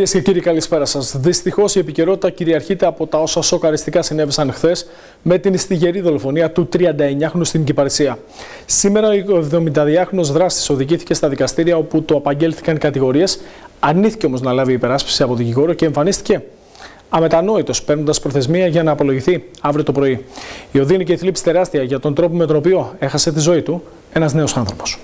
Κυρίες και κύριοι, καλησπέρα σας. Δυστυχώς η επικαιρότητα κυριαρχείται από τα όσα σοκαριστικά συνέβησαν χθες με την στιγερή δολοφονία του 39χρονου στην Κυπαρσία. Σήμερα ο 72χρονο δράστης οδηγήθηκε στα δικαστήρια όπου του απαγγέλθηκαν κατηγορίες, αρνήθηκε όμως να λάβει υπεράσπιση από δικηγόρο και εμφανίστηκε αμετανόητος, παίρνοντας προθεσμία για να απολογηθεί αύριο το πρωί. Η οδύνη και η θλίψη τεράστια για τον τρόπο με τον οποίο έχασε τη ζωή του ένας νέος άνθρωπος.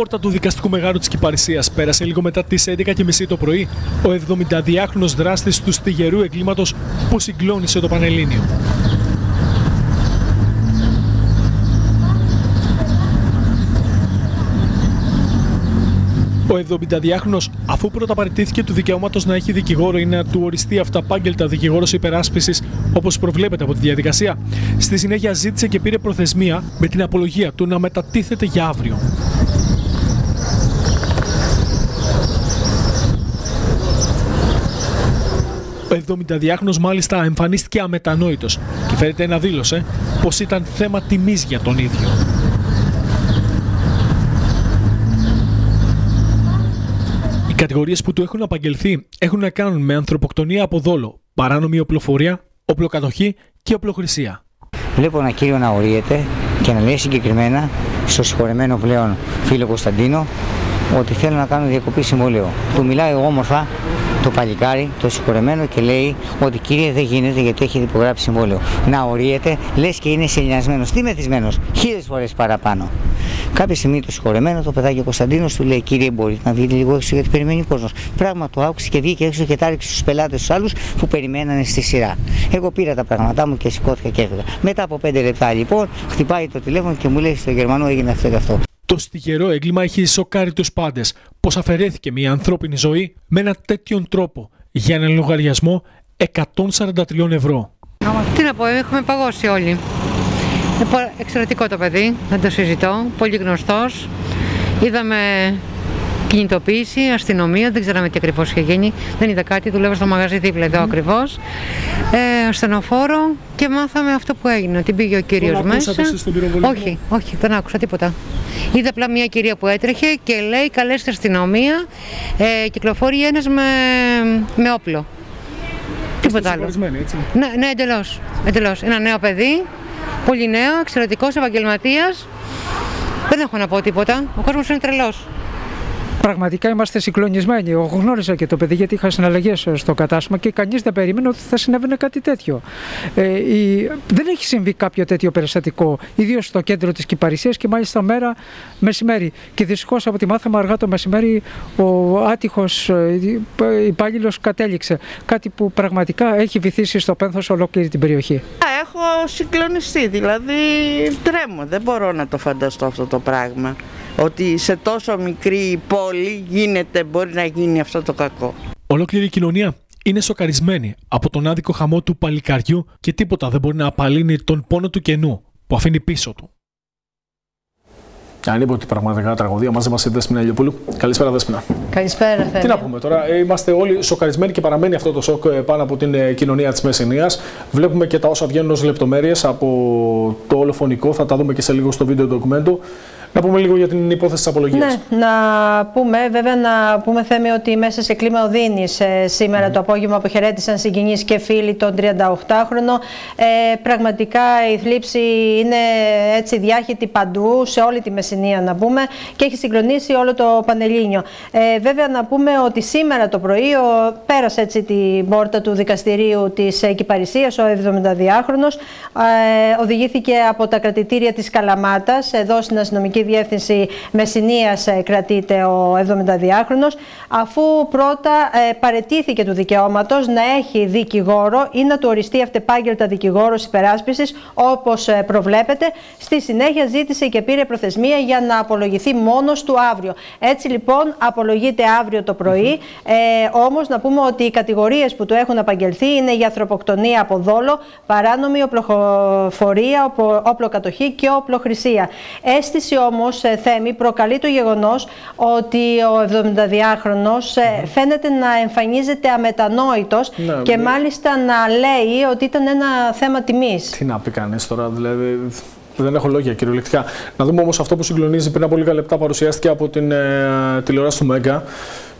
Πόρτα του δικαστικού μεγάρου της Κυπαρισία πέρασε λίγο μετά τις 11.30 το πρωί ο 72χρονο δράστης του στιγερού εγκλήματος που συγκλώνησε το Πανελλήνιο. Ο 72χρονο, αφού πρώτα παραιτήθηκε του δικαιώματος να έχει δικηγόρο ή να του οριστεί αυταπάγγελτα δικηγόρος υπεράσπισης όπως προβλέπεται από τη διαδικασία, στη συνέχεια ζήτησε και πήρε προθεσμία με την απολογία του να μετατίθεται για αύριο. Ο 72χρονος μάλιστα εμφανίστηκε αμετανόητος και φαίνεται να δήλωσε πως ήταν θέμα τιμής για τον ίδιο. Οι κατηγορίες που του έχουν απαγγελθεί έχουν να κάνουν με ανθρωποκτονία από δόλο, παράνομη οπλοφορία, οπλοκατοχή και οπλοχρησία. Βλέπω ένα κύριο να ορίεται και να λέει συγκεκριμένα στο συγχωρεμένο πλέον φίλο Κωνσταντίνο ότι θέλω να κάνω διακοπή συμβολέου. Του μιλάει όμορφα το παλικάρι, το συγχωρεμένο και λέει ότι κύριε δεν γίνεται γιατί έχει υπογράψει συμβόλαιο. Να ορίεται, λες και είναι σελιασμένο. Τι μεθυσμένος, χίλιες φορές παραπάνω. Κάποια στιγμή το συγχωρεμένο, το παιδάκι ο Κωνσταντίνος του λέει: Κύριε, μπορεί να βγει λίγο έξω γιατί περιμένει ο κόσμος. Πράγμα το άκουσε και βγήκε έξω και τάριξε στους πελάτες τους άλλους που περιμένανε στη σειρά. Εγώ πήρα τα πράγματά μου και σηκώθηκα και έφυγα. Μετά από πέντε λεπτά λοιπόν, χτυπάει το τηλέφωνο και μου λέει: Στο Γερμανό έγινε αυτό και αυτό. Το στιγερό έγκλημα έχει σοκάρει τους πάντες πως αφαιρέθηκε μια ανθρώπινη ζωή με ένα τέτοιον τρόπο για έναν λογαριασμό 143 ευρώ. Τι να πω, έχουμε παγώσει όλοι. Είναι εξαιρετικό το παιδί, δεν το συζητώ, πολύ γνωστός. Είδαμε κινητοποίηση, αστυνομία, δεν ξέραμε τι ακριβώς είχε γίνει. Δεν είδα κάτι, δουλεύω στο μαγαζί δίπλα εδώ mm. ακριβώς. Ε, ασθενοφόρο και μάθαμε αυτό που έγινε. Την πήγε ο κύριος μέσα. Όχι, όχι, δεν άκουσα τίποτα. Είδα απλά μια κυρία που έτρεχε και λέει: Καλέστε αστυνομία. Ε, κυκλοφορεί ένας με, με όπλο. Τίποτα άλλο. Έτσι. Ναι, ναι εντελώς. Εντελώς. Ένα νέο παιδί, πολύ νέο, εξαιρετικός επαγγελματίας. Δεν έχω να πω τίποτα. Ο κόσμος είναι τρελός. Πραγματικά είμαστε συγκλονισμένοι. Εγώ γνώρισα και το παιδί γιατί είχα συναλλαγές στο κατάστημα και κανείς δεν περίμενε ότι θα συνέβαινε κάτι τέτοιο. Ε, η... Δεν έχει συμβεί κάποιο τέτοιο περιστατικό, ιδίως στο κέντρο της Κυπαρισίας και μάλιστα μέρα μεσημέρι. Και δυστυχώς από τη μάθαμε αργά το μεσημέρι ο άτυχος ε, υπάλληλος κατέληξε. Κάτι που πραγματικά έχει βυθίσει στο πένθος ολόκληρη την περιοχή. Έχω συγκλονιστεί, δηλαδή τρέμω. Δεν μπορώ να το φανταστώ αυτό το πράγμα ότι σε τόσο μικρή πόλη γίνεται, μπορεί να γίνει αυτό το κακό. Ολόκληρη η κοινωνία είναι σοκαρισμένη από τον άδικο χαμό του παλικαριού και τίποτα δεν μπορεί να απαλύνει τον πόνο του κενού που αφήνει πίσω του. Ανίποτη πραγματικά τραγωδία. Μαζί μας η Δέσπινα Ηλιοπούλου. Καλησπέρα, Δέσπινα. Καλησπέρα, Θέλει. Τι να πούμε τώρα. Ε, είμαστε όλοι σοκαρισμένοι και παραμένει αυτό το σοκ ε, πάνω από την ε, κοινωνία της Μεσσηνίας. Βλέπουμε και τα όσα βγαίνουν ως λεπτομέρειες από το όλο φωνικό. Θα τα δούμε και σε λίγο στο βίντεο ντοκουμέντου. Να πούμε λίγο για την υπόθεση της απολογίας. Ναι, να πούμε, βέβαια, να πούμε Θέμη ότι μέσα σε κλίμα οδύνης ε, σήμερα το απόγευμα αποχαιρέτησαν συγγενείς και φίλοι τον 38χρονο. Ε, πραγματικά η θλίψη είναι έτσι διάχυτη παντού, σε όλη τη Μεσσηνία να πούμε, και έχει συγκλονίσει όλο το Πανελλήνιο. Ε, βέβαια, να πούμε ότι σήμερα το πρωί ο, πέρασε έτσι την πόρτα του δικαστηρίου της Κυπαρισίας, ο 72χρονο. Ε, οδηγήθηκε από τα κρατητήρια της Καλαμάτας, εδώ στην αστυνομική Διεύθυνση Μεσσηνίας ε, κρατείται ο 72χρονος, αφού πρώτα ε, παρετήθηκε του δικαιώματος να έχει δικηγόρο ή να του οριστεί αυτεπάγγελτα δικηγόρος υπεράσπισης όπως ε, προβλέπεται. Στη συνέχεια ζήτησε και πήρε προθεσμία για να απολογηθεί μόνος του αύριο. Έτσι λοιπόν απολογείται αύριο το πρωί, ε, όμως να πούμε ότι οι κατηγορίες που του έχουν απαγγελθεί είναι η ανθρωποκτονία από δόλο, παράνομη οπλοφορία, όπλοκατοχή και οπλοχρησία. Αίσθηση όμως ε, Θέμη προκαλεί το γεγονός ότι ο 72χρονος ε, φαίνεται να εμφανίζεται αμετανόητος Ναι, και ναι. μάλιστα να λέει ότι ήταν ένα θέμα τιμής. Τι να πει κανείς τώρα, δηλαδή. Δεν έχω λόγια κυριολεκτικά. Να δούμε όμως αυτό που συγκλονίζει πριν από λίγα λεπτά παρουσιάστηκε από την ε, τηλεόραση του Μέγκα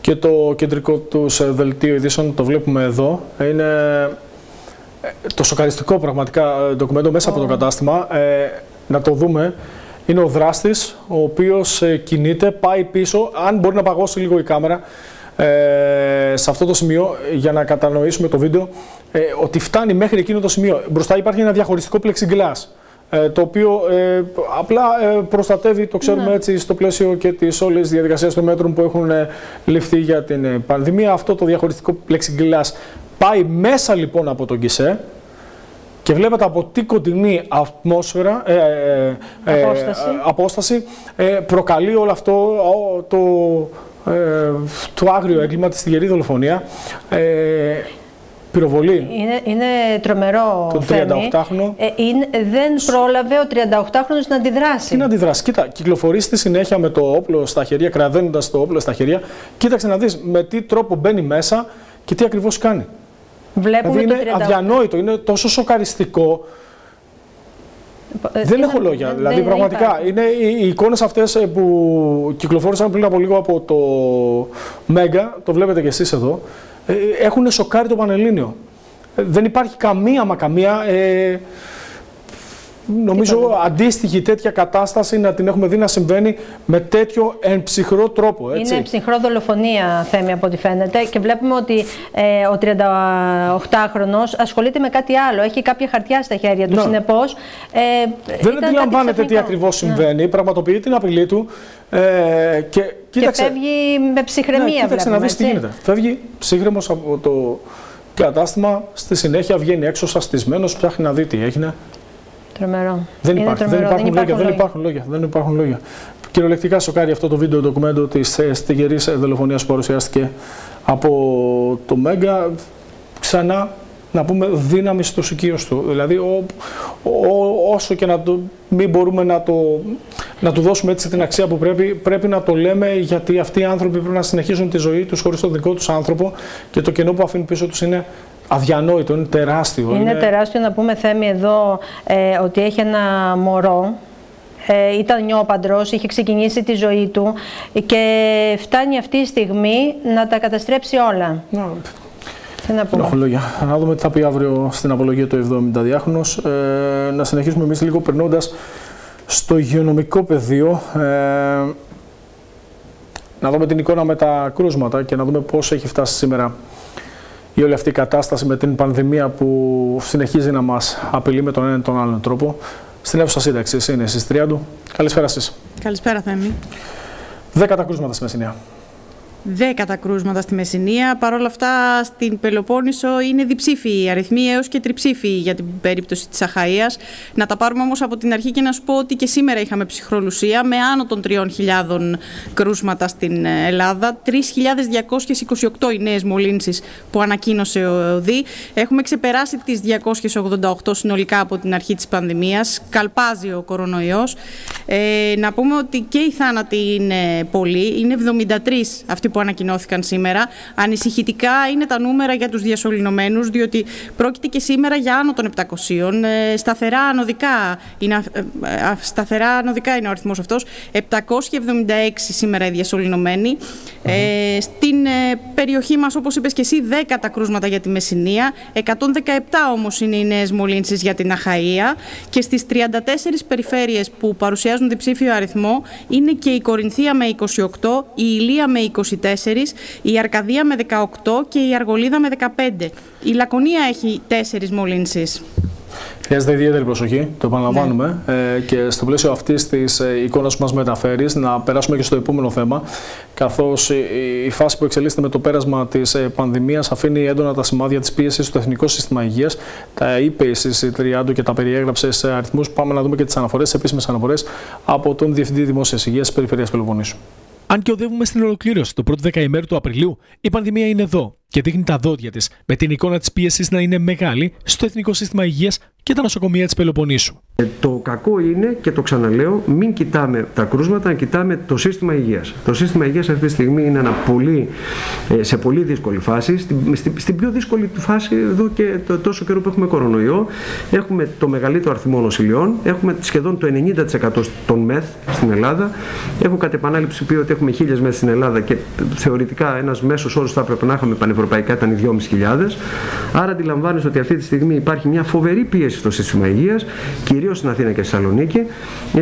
και το κεντρικό τους δελτίο ειδήσεων, το βλέπουμε εδώ. Είναι ε, το σοκαριστικό πραγματικά ε, ντοκουμέντο μέσα από το κατάστημα. Ε, να το δούμε. Είναι ο δράστης, ο οποίος ε, κινείται, πάει πίσω. Αν μπορεί να παγώσει λίγο η κάμερα, ε, σε αυτό το σημείο ε, για να κατανοήσουμε το βίντεο ε, ότι φτάνει μέχρι εκείνο το σημείο. Μπροστά υπάρχει ένα διαχωριστικό plexiglass ε, το οποίο ε, απλά ε, προστατεύει, το ξέρουμε έτσι, στο πλαίσιο και της όλης διαδικασίας των μέτρων που έχουν ε, ληφθεί για την ε, πανδημία. Αυτό το διαχωριστικό plexiglass πάει μέσα λοιπόν από τον κισέ και βλέπετε από τι κοντινή ατμόσφαιρα, ε, ε, ε, Απόσταση. ε, απόσταση ε, προκαλεί όλο αυτό ο, το, ε, το άγριο έγκλημα, της στιγερή δολοφονία. Ε, πυροβολή. Είναι, είναι τρομερό Τον Θέμη. 38χρονο. Ε, είναι, δεν πρόλαβε ο 38χρονος να αντιδράσει. Τι να αντιδράσει. Κοίτα, κυκλοφορεί στη συνέχεια με το όπλο στα χέρια, κραδένοντας το όπλο στα χέρια. Κοίταξε να δεις με τι τρόπο μπαίνει μέσα και τι ακριβώς κάνει. Βλέπουμε δηλαδή είναι το 38. αδιανόητο, είναι τόσο σοκαριστικό. Ε, Δεν είναι- έχω λόγια. δεν- δηλαδή, δεν πραγματικά υπάρχει. είναι οι, οι εικόνες αυτές που κυκλοφόρησαν πριν από λίγο από το Μέγκα, το βλέπετε κι εσείς εδώ, ε, έχουν σοκάρει το Πανελλήνιο. Ε, δεν υπάρχει καμία μα καμία. Ε, Νομίζω αντίστοιχη τέτοια κατάσταση να την έχουμε δει να συμβαίνει με τέτοιο εμψυχρό τρόπο. Έτσι. Είναι ψυχρό δολοφονία, Θέμη, από ό,τι φαίνεται. Και βλέπουμε ότι ε, ο 38χρονος ασχολείται με κάτι άλλο. Έχει κάποια χαρτιά στα χέρια του. Ναι. Συνεπώς, ε, Δεν ήταν κάτι αντιλαμβάνεται τι ξαφνικό. ακριβώς Ναι. συμβαίνει. Πραγματοποιεί την απειλή του. Ε, και Και κοίταξε, φεύγει με ψυχραιμία, ναι, κοίταξε να βλέπουμε, δεις τι έτσι. γίνεται. Φεύγει ψύχρεμος από το κατάστημα. Στη συνέχεια βγαίνει έξω σαστισμένος, ψάχνει να δει τι έγινε. Τρομερό. Δεν Είναι υπάρχει, τρομερό. δεν υπάρχουν, λόγια, δεν λόγια. υπάρχουν λόγια. Δεν υπάρχουν λόγια. Κυριολεκτικά σοκάρει αυτό το βίντεο ντοκουμέντο της στιγερή δολοφονίας που παρουσιάστηκε από το Μέγκα. Ξανά να πούμε δύναμη στους οικείους του. Δηλαδή, ο, ο- όσο και να το, μην μπορούμε να, το, να του δώσουμε έτσι την αξία που πρέπει, πρέπει να το λέμε γιατί αυτοί οι άνθρωποι πρέπει να συνεχίζουν τη ζωή τους χωρίς τον δικό τους άνθρωπο και το κενό που αφήνουν πίσω τους είναι αδιανόητο, είναι τεράστιο. Είναι τεράστιο να πούμε Θέμη εδώ ε, ότι έχει ένα μωρό. Ε, ήταν νιόπαντρος, είχε ξεκινήσει τη ζωή του και φτάνει αυτή η στιγμή να τα καταστρέψει όλα. Να, Τι να Δεν πούμε. έχω λόγια. Να δούμε τι θα πει αύριο στην απολογία του 70διάχρονος. Ε, να συνεχίσουμε εμείς λίγο περνώντας στο υγειονομικό πεδίο. Ε, να δούμε την εικόνα με τα κρούσματα και να δούμε πώς έχει φτάσει σήμερα η όλη αυτή η κατάσταση με την πανδημία που συνεχίζει να μας απειλεί με τον ένα ή τον άλλον τρόπο. Στην αίθουσα σύνταξη είναι στις 30. Καλησπέρα σας. Καλησπέρα Θέμη. 10 τα κρούσματα στη Μεσσηνία. Δέκα τα κρούσματα στη Μεσσηνία. Παρ' όλα αυτά στην Πελοπόννησο είναι διψήφιοι οι αριθμοί έως και τριψήφιοι για την περίπτωση της Αχαΐας. Να τα πάρουμε όμως από την αρχή και να σου πω ότι και σήμερα είχαμε ψυχρολουσία με άνω των 3.000 κρούσματα στην Ελλάδα. 3.228 οι νέες μολύνσεις που ανακοίνωσε ο ΕΟΔΗ. Έχουμε ξεπεράσει τις 288 συνολικά από την αρχή της πανδημίας. Καλπάζει ο κορονοϊός. Ε, να πούμε ότι και οι θάνατοι είναι πολλοί. Είναι 73 αυτοί που ανακοινώθηκαν σήμερα. Ανησυχητικά είναι τα νούμερα για τους διασωληνωμένους, διότι πρόκειται και σήμερα για άνω των 700. Ε, σταθερά ανωδικά είναι, ε, ε, σταθερά ανωδικά είναι ο αριθμός αυτός. 776 σήμερα οι διασωληνωμένοι. Ε, στην ε, περιοχή μας, όπως είπες και εσύ, 10 τα κρούσματα για τη Μεσσηνία. 117 όμως είναι οι νέες μολύνσεις για την Αχαΐα. Και στις 34 περιφέρειες που παρουσιάζουν διψήφιο αριθμό είναι και η Κορινθία με 28, η Ηλία με 24, η Αρκαδία με 18 και η Αργολίδα με 15. Η Λακωνία έχει 4 μολύνσεις. Χρειάζεται ιδιαίτερη προσοχή, το επαναλαμβάνουμε. Ε, και στο πλαίσιο αυτής της ε, εικόνας που μας μεταφέρεις, να περάσουμε και στο επόμενο θέμα. Καθώς η, η φάση που εξελίσσεται με το πέρασμα της ε, πανδημίας αφήνει έντονα τα σημάδια της πίεσης στο Εθνικό Σύστημα Υγείας. Τα είπε η Σύση Τριάντου και τα περιέγραψε σε αριθμούς. Πάμε να δούμε και τις αναφορές, επίσημες αναφορές από τον Διευθυντή Δημόσιας Υγείας της Περιφερεια Πελοποννήσου. Αν και οδεύουμε στην ολοκλήρωση το πρώτο δεκαημέρου του Απριλίου, η πανδημία είναι εδώ και δείχνει τα δόντια της, με την εικόνα της πίεσης να είναι μεγάλη στο Εθνικό Σύστημα Υγείας και και τα νοσοκομεία της Πελοποννήσου. Ε, το κακό είναι, και το ξαναλέω, μην κοιτάμε τα κρούσματα, να κοιτάμε το σύστημα υγείας. Το σύστημα υγείας αυτή τη στιγμή είναι ένα πολύ, ε, σε πολύ δύσκολη φάση. Στην, στην, πιο δύσκολη φάση εδώ και το, τόσο καιρό που έχουμε κορονοϊό. Έχουμε το μεγαλύτερο αριθμό νοσηλειών. Έχουμε σχεδόν το 90% των ΜΕΘ στην Ελλάδα. Έχω κατ' επανάληψη πει ότι έχουμε χίλιες ΜΕΘ στην Ελλάδα και θεωρητικά ένας μέσος όρος θα έπρεπε να είχαμε πανευρωπαϊκά ήταν 2.500. Άρα αντιλαμβάνεστε ότι αυτή τη στιγμή υπάρχει μια φοβερή πίεση στο σύστημα υγείας, κυρίως στην Αθήνα και στη Θεσσαλονίκη. Ε,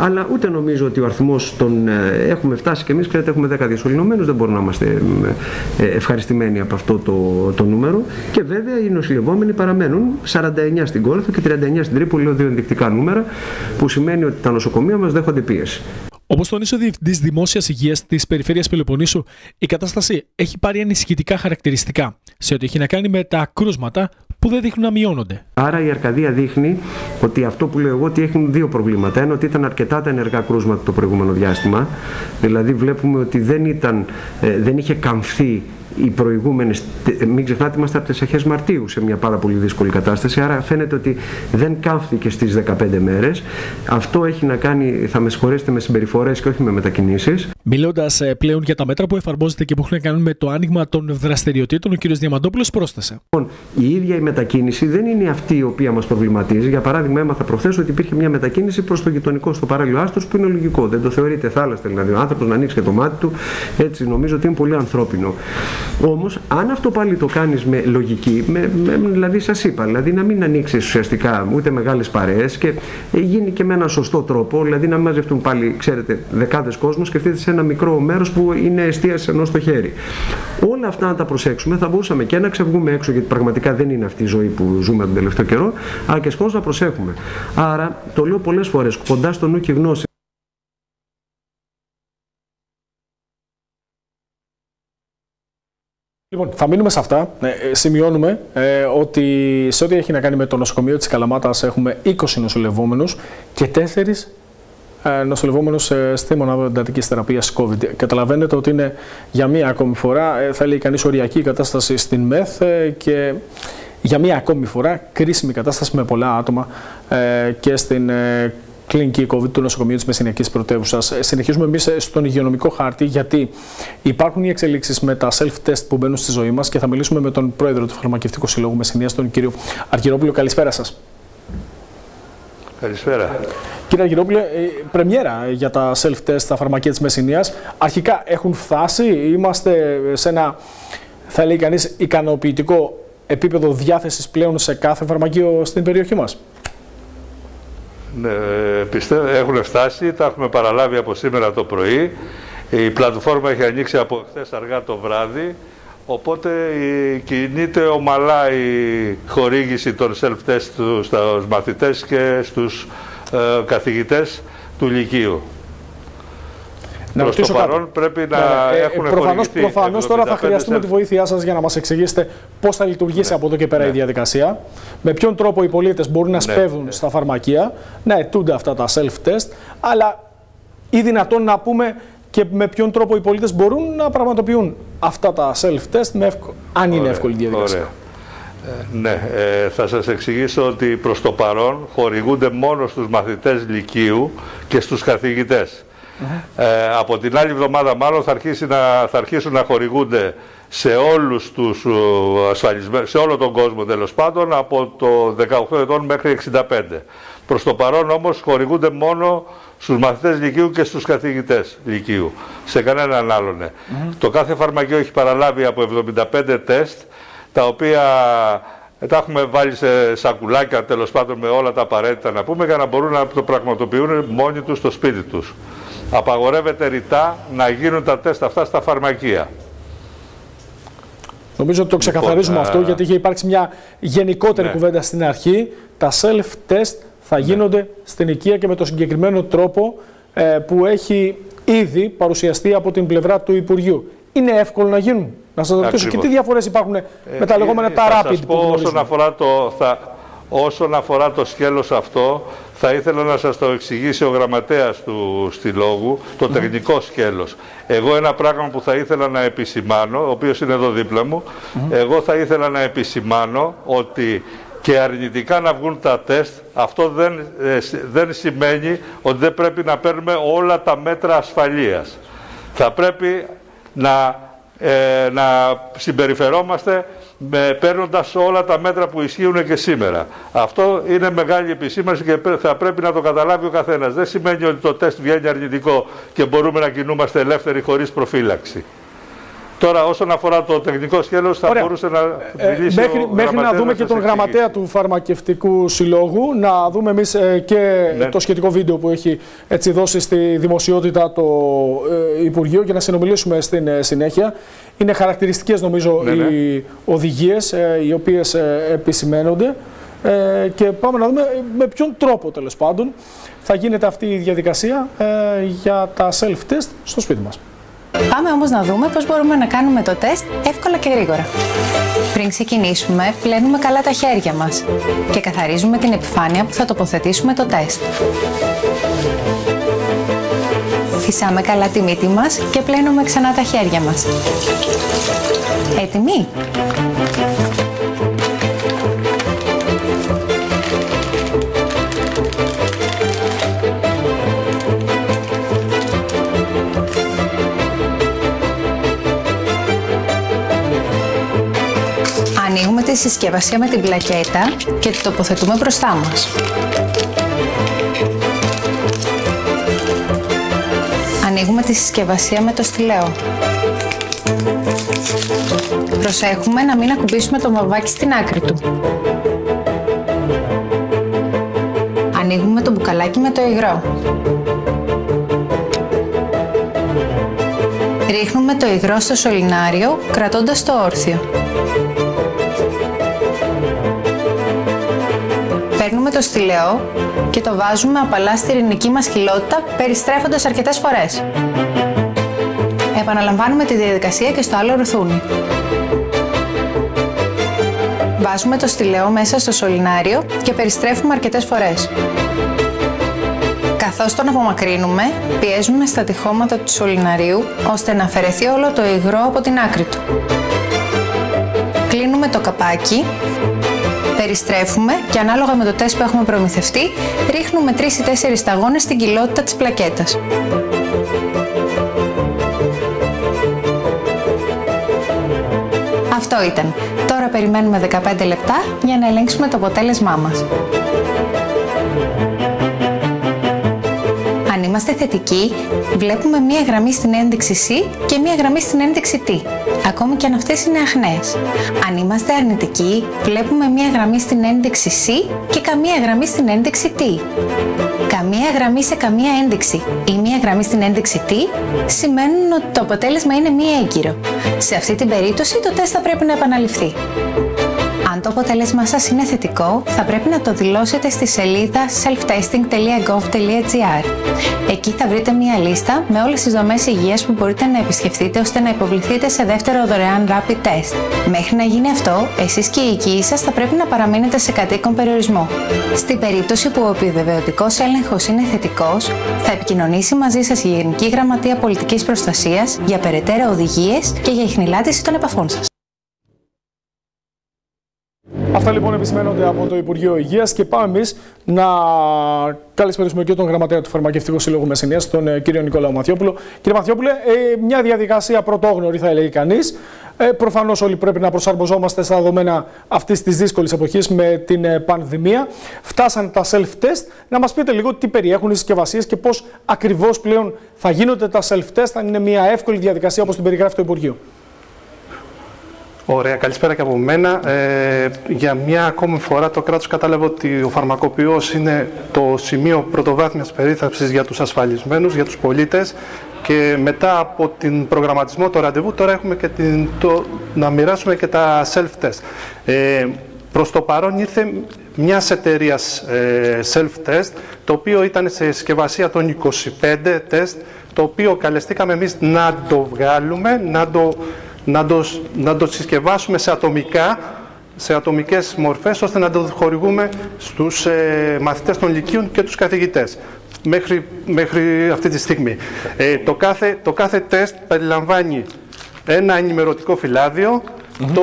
αλλά ούτε νομίζω ότι ο αριθμός των. Ε, έχουμε φτάσει και εμείς, ξέρετε, έχουμε 10 διασωληνωμένους, δεν μπορούμε να είμαστε ε, ευχαριστημένοι από αυτό το, το νούμερο. Και βέβαια οι νοσηλευόμενοι παραμένουν 49 στην Κόρθο και 39 στην Τρίπολη, λέω δύο ενδεικτικά νούμερα, που σημαίνει ότι τα νοσοκομεία μας δέχονται πίεση. Όπως τονίζει ο Διευθυντή Δημόσιας Υγείας της Περιφέρειας Πελοποννήσου, η κατάσταση έχει πάρει ανησυχητικά χαρακτηριστικά σε ό,τι έχει να κάνει με τα κρούσματα που δεν δείχνουν να μειώνονται. Άρα η Αρκαδία δείχνει ότι αυτό που λέω εγώ ότι έχουν δύο προβλήματα. Ένα ότι ήταν αρκετά τα ενεργά κρούσματα το προηγούμενο διάστημα. Δηλαδή βλέπουμε ότι δεν, ήταν, ε, δεν είχε καμφθεί οι προηγούμενες. Μην ξεχνάτε, είμαστε από τις αρχές Μαρτίου σε μια πάρα πολύ δύσκολη κατάσταση. Άρα φαίνεται ότι δεν κάφθηκε στις 15 μέρες. Αυτό έχει να κάνει, θα με συγχωρέσετε, με συμπεριφορές και όχι με μετακινήσεις. Μιλώντας ε, πλέον για τα μέτρα που εφαρμόζεται και που έχουν να κάνουν με το άνοιγμα των δραστηριοτήτων, ο κ. Διαμαντόπουλος πρόσθεσε. Λοιπόν, η ίδια η μετακίνηση δεν είναι αυτή η οποία μας προβληματίζει. Για παράδειγμα, έμαθα προχθές ότι υπήρχε μια μετακίνηση προς το γειτονικό στο παράλληλο άστρο που είναι λογικό. Δεν το θεωρείται θάλασσα δηλαδή ο άνθρωπος να ανοίξει και το μάτι του. Έτσι νομίζω ότι είναι πολύ ανθρώπινο. Όμως, αν αυτό πάλι το κάνεις με λογική, με, με, δηλαδή σας είπα, δηλαδή να μην ανοίξεις ουσιαστικά ούτε μεγάλες παρέες και γίνει και με έναν σωστό τρόπο, δηλαδή να μαζευτούν πάλι, ξέρετε, δεκάδες κόσμο, σκεφτείτε σε ένα μικρό μέρος που είναι εστίαση ενός στο χέρι. Όλα αυτά να τα προσέξουμε, θα μπορούσαμε και να ξεβγούμε έξω, γιατί πραγματικά δεν είναι αυτή η ζωή που ζούμε τον τελευταίο καιρό, αλλά και σκόσο να προσέχουμε. Άρα, το λέω πολλές φορές, κοντά στο νου και γνώση. Λοιπόν, θα μείνουμε σε αυτά. Ε, σημειώνουμε ε, ότι σε ό,τι έχει να κάνει με το νοσοκομείο της Καλαμάτας έχουμε 20 νοσηλευόμενους και 4 ε, νοσηλευόμενους ε, στη μονάδα εντατικής θεραπείας COVID. Καταλαβαίνετε ότι είναι για μία ακόμη φορά, ε, θα λέει κανείς, οριακή κατάσταση στην ΜΕΘ ε, και για μία ακόμη φορά κρίσιμη κατάσταση με πολλά άτομα ε, και στην κλινική COVID του νοσοκομείου της Μεσσηνιακής Πρωτεύουσας. Ε, συνεχίζουμε εμείς ε, στον υγειονομικό χάρτη, γιατί υπάρχουν οι εξελίξεις με τα self-test που μπαίνουν στη ζωή μας και θα μιλήσουμε με τον πρόεδρο του Φαρμακευτικού Συλλόγου Μεσσηνίας, τον κύριο Αργυρόπουλο. Καλησπέρα σας. Καλησπέρα. Κύριε Αργυρόπουλε, ε, πρεμιέρα για τα self-test στα φαρμακεία της Μεσσηνίας. Αρχικά έχουν φτάσει, είμαστε σε ένα, θα λέει κανείς, ικανοποιητικό επίπεδο διάθεσης πλέον σε κάθε φαρμακείο στην περιοχή μας; Ναι, πιστεύω, έχουν φτάσει, τα έχουμε παραλάβει από σήμερα το πρωί. Η πλατφόρμα έχει ανοίξει από χθες αργά το βράδυ, οπότε κινείται ομαλά η χορήγηση των self-test στους μαθητές και στους ε, καθηγητές του Λυκείου. Να Προς το παρόν πρέπει να ναι, ναι. έχουν προφανώς, προφανώς τώρα θα χρειαστούμε τη βοήθειά σας για να μας εξηγήσετε πώς θα λειτουργήσει ναι. από εδώ και πέρα η ναι. διαδικασία. Με ποιον τρόπο οι πολίτες μπορούν να ναι, σπέβδουν στα φαρμακεία, να ετούνται αυτά τα self-test, αλλά ή δυνατόν να πούμε και με ποιον τρόπο οι πολίτες μπορούν να πραγματοποιούν αυτά τα self-test, αν είναι εύκολη διαδικασία. Ωραία. Ε, ναι, ε, θα σας εξηγήσω ότι προς το παρόν χορηγούνται μόνο στους μαθητές λυκείου και στους καθηγητές. Ε, από την άλλη εβδομάδα μάλλον θα, αρχίσει να, θα αρχίσουν να χορηγούνται σε όλους τους ασφαλισμένους, σε όλο τον κόσμο τέλος πάντων, από το 18 ετών μέχρι 65. Προς το παρόν όμως χορηγούνται μόνο στους μαθητές λυκείου και στους καθηγητές λυκείου, σε κανέναν άλλον. Ναι. Το κάθε φαρμακείο έχει παραλάβει από 75 τεστ, τα οποία τα έχουμε βάλει σε σακουλάκια τέλος πάντων με όλα τα απαραίτητα να πούμε για να μπορούν να το πραγματοποιούν μόνοι τους στο σπίτι τους απαγορεύεται ρητά να γίνουν τα τεστ αυτά στα φαρμακεία. Νομίζω ότι το ξεκαθαρίζουμε λοιπόν, αυτό, γιατί είχε υπάρξει μια γενικότερη ναι. κουβέντα στην αρχή. Τα self-test θα ναι. γίνονται στην οικία και με το συγκεκριμένο τρόπο ε, που έχει ήδη παρουσιαστεί από την πλευρά του Υπουργείου. Είναι εύκολο να γίνουν. Να σας ρωτήσω και τι διαφορές υπάρχουν ε, με τα λεγόμενα ε, τα rapid που όσον αφορά το, θα, όσον αφορά το σκέλος αυτό, θα ήθελα να σας το εξηγήσει ο γραμματέας του Στυλόγου, το τεχνικό σκέλος. Εγώ ένα πράγμα που θα ήθελα να επισημάνω, ο οποίος είναι εδώ δίπλα μου, εγώ θα ήθελα να επισημάνω ότι και αρνητικά να βγουν τα τεστ, αυτό δεν, ε, δεν σημαίνει ότι δεν πρέπει να παίρνουμε όλα τα μέτρα ασφαλείας. Θα πρέπει να, ε, να συμπεριφερόμαστε με, παίρνοντας όλα τα μέτρα που ισχύουν και σήμερα. Αυτό είναι μεγάλη επισήμανση και θα πρέπει να το καταλάβει ο καθένας. Δεν σημαίνει ότι το τεστ βγαίνει αρνητικό και μπορούμε να κινούμαστε ελεύθεροι χωρίς προφύλαξη. Τώρα, όσον αφορά το τεχνικό σχέδιο, θα Ωραία. μπορούσε να ε, μιλήσει μέχρι, ο μέχρι να δούμε και τον γραμματέα του Φαρμακευτικού Συλλόγου, να δούμε εμείς ε, και ναι. το σχετικό βίντεο που έχει έτσι δώσει στη δημοσιότητα το ε, Υπουργείο και να συνομιλήσουμε στην ε, συνέχεια. Είναι χαρακτηριστικές, νομίζω, ναι, ναι. οι οδηγίες οι οποίες επισημαίνονται. και πάμε να δούμε με ποιον τρόπο τέλος πάντων θα γίνεται αυτή η διαδικασία για τα self-test στο σπίτι μας. Πάμε όμως να δούμε πώς μπορούμε να κάνουμε το τεστ εύκολα και γρήγορα. Πριν ξεκινήσουμε, πλένουμε καλά τα χέρια μας και καθαρίζουμε την επιφάνεια που θα τοποθετήσουμε το τεστ. Φυσάμε καλά τη μύτη μας και πλένουμε ξανά τα χέρια μας. Έτοιμοι; Τη συσκευασία με την πλακέτα και τη τοποθετούμε μπροστά μας. Ανοίγουμε τη συσκευασία με το στυλαίο. Προσέχουμε να μην ακουμπήσουμε το μαβάκι στην άκρη του. Ανοίγουμε το μπουκαλάκι με το υγρό. Ρίχνουμε το υγρό στο σωληνάριο κρατώντας το όρθιο. Το στυλαιό και το βάζουμε απαλά στη ρινική μας κοιλότητα, περιστρέφοντας αρκετές φορές. Επαναλαμβάνουμε τη διαδικασία και στο άλλο ρουθούνι. Βάζουμε το στυλαιό μέσα στο σωληνάριο και περιστρέφουμε αρκετές φορές. Καθώς τον απομακρύνουμε, πιέζουμε στα τυχώματα του σωληναρίου ώστε να αφαιρεθεί όλο το υγρό από την άκρη του. Κλείνουμε το καπάκι περιστρέφουμε και ανάλογα με το τεστ που έχουμε προμηθευτεί, ρίχνουμε 3 ή 4 σταγόνες στην κοιλότητα της πλακέτας. Αυτό ήταν. Τώρα περιμένουμε 15 λεπτά για να ελέγξουμε το αποτέλεσμά μας. Αν είμαστε θετικοί, βλέπουμε μία γραμμή στην ένδειξη C και μία γραμμή στην ένδειξη T ακόμη και αν αυτές είναι αχνές. Αν είμαστε αρνητικοί, βλέπουμε μία γραμμή στην ένδειξη C και καμία γραμμή στην ένδειξη T. Καμία γραμμή σε καμία ένδειξη ή μία γραμμή στην ένδειξη T σημαίνουν ότι το αποτέλεσμα είναι μη έγκυρο. Σε αυτή την περίπτωση το τεστ θα πρέπει να επαναληφθεί. Αν το αποτέλεσμά σας είναι θετικό, θα πρέπει να το δηλώσετε στη σελίδα selftesting.gov.gr. Εκεί θα βρείτε μία λίστα με όλες τις δομές υγείας που μπορείτε να επισκεφτείτε ώστε να υποβληθείτε σε δεύτερο δωρεάν rapid test. Μέχρι να γίνει αυτό, εσείς και οι οικοί σας θα πρέπει να παραμείνετε σε κατοίκον περιορισμό. Στην περίπτωση που ο επιβεβαιωτικός έλεγχος είναι θετικός, θα επικοινωνήσει μαζί σας η Γενική Γραμματεία Πολιτικής Προστασίας για περαιτέρω οδηγίες και για ιχνηλάτηση των επαφών σας. Αυτά λοιπόν επισημένονται από το Υπουργείο Υγείας και πάμε εμείς να καλησπέρισουμε και τον γραμματέα του Φαρμακευτικού Συλλόγου Μεσσηνίας, τον ε, κύριο Νικόλαο Μαθιόπουλο. Κύριε Μαθιόπουλε, ε, μια διαδικασία πρωτόγνωρη θα έλεγε κανείς. Ε, Προφανώς όλοι πρέπει να προσαρμοζόμαστε στα δεδομένα αυτής της δύσκολης εποχής με την ε, πανδημία. Φτάσαν τα self-test. Να μας πείτε λίγο τι περιέχουν οι συσκευασίες και πώς ακριβώς πλέον θα γίνονται τα self-test, αν είναι μια εύκολη διαδικασία όπως την περιγράφει το Υπουργείο. Ωραία, καλησπέρα και από μένα. Ε, για μια ακόμη φορά το κράτος κατάλαβε ότι ο φαρμακοποιός είναι το σημείο πρωτοβάθμιας περίθαψης για τους ασφαλισμένους, για τους πολίτες και μετά από την προγραμματισμό, το ραντεβού, τώρα έχουμε και την, το, να μοιράσουμε και τα self-test. Ε, προς το παρόν ήρθε μιας εταιρείας ε, self-test, το οποίο ήταν σε συσκευασία των 25 τεστ, το οποίο καλεστήκαμε εμείς να το βγάλουμε, να το να το, να το συσκευάσουμε σε ατομικά, σε ατομικές μορφές, ώστε να το χορηγούμε στους ε, μαθητές των λυκείων και τους καθηγητές. Μέχρι, μέχρι αυτή τη στιγμή. Ε, το, κάθε, το κάθε τεστ περιλαμβάνει ένα ενημερωτικό φυλάδιο, το,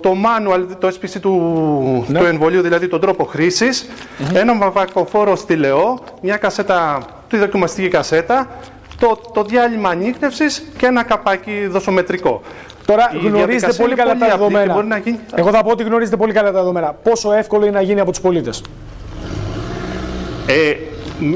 το manual, το SPC του, Ναι. του εμβολίου, δηλαδή τον τρόπο χρήσης, ένα βακοφόρο στυλαιό, μια κασέτα, τη δοκιμαστική κασέτα, το, το διάλειμμα ανείχνευσης και ένα καπάκι δοσομετρικό. Τώρα Η γνωρίζετε διαδικασία πολύ είναι καλά τα απλή και δεδομένα. μπορεί να γίνει- Εγώ θα πω ότι γνωρίζετε πολύ καλά τα δεδομένα. Πόσο εύκολο είναι να γίνει από τους πολίτες. Ε, μ,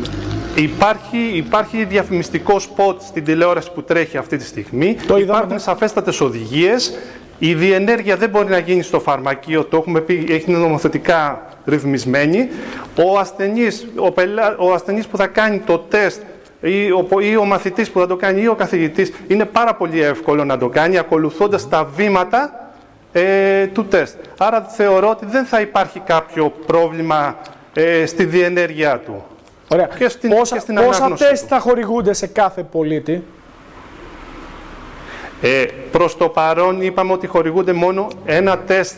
υπάρχει, υπάρχει διαφημιστικό σποτ στην τηλεόραση που τρέχει αυτή τη στιγμή. Το είδαμε, Υπάρχουν ναι. σαφέστατες οδηγίες. Η διενέργεια δεν μπορεί να γίνει στο φαρμακείο, το έχουμε πει, έχει νομοθετικά ρυθμισμένη. Ο ασθενής, ο, πελά, ο ασθενής που θα κάνει το τεστ ή ο, ή ο μαθητής που θα το κάνει ή ο καθηγητής, είναι πάρα πολύ εύκολο να το κάνει ακολουθώντας τα βήματα ε, του τεστ. Άρα θεωρώ ότι δεν θα υπάρχει κάποιο πρόβλημα ε, στη διενέργειά του. Ωραία. Και στην, πόσα και στην πόσα ανάγνωση τεστ του. θα χορηγούνται σε κάθε πολίτη; Ε, προς το παρόν είπαμε ότι χορηγούνται μόνο ένα τεστ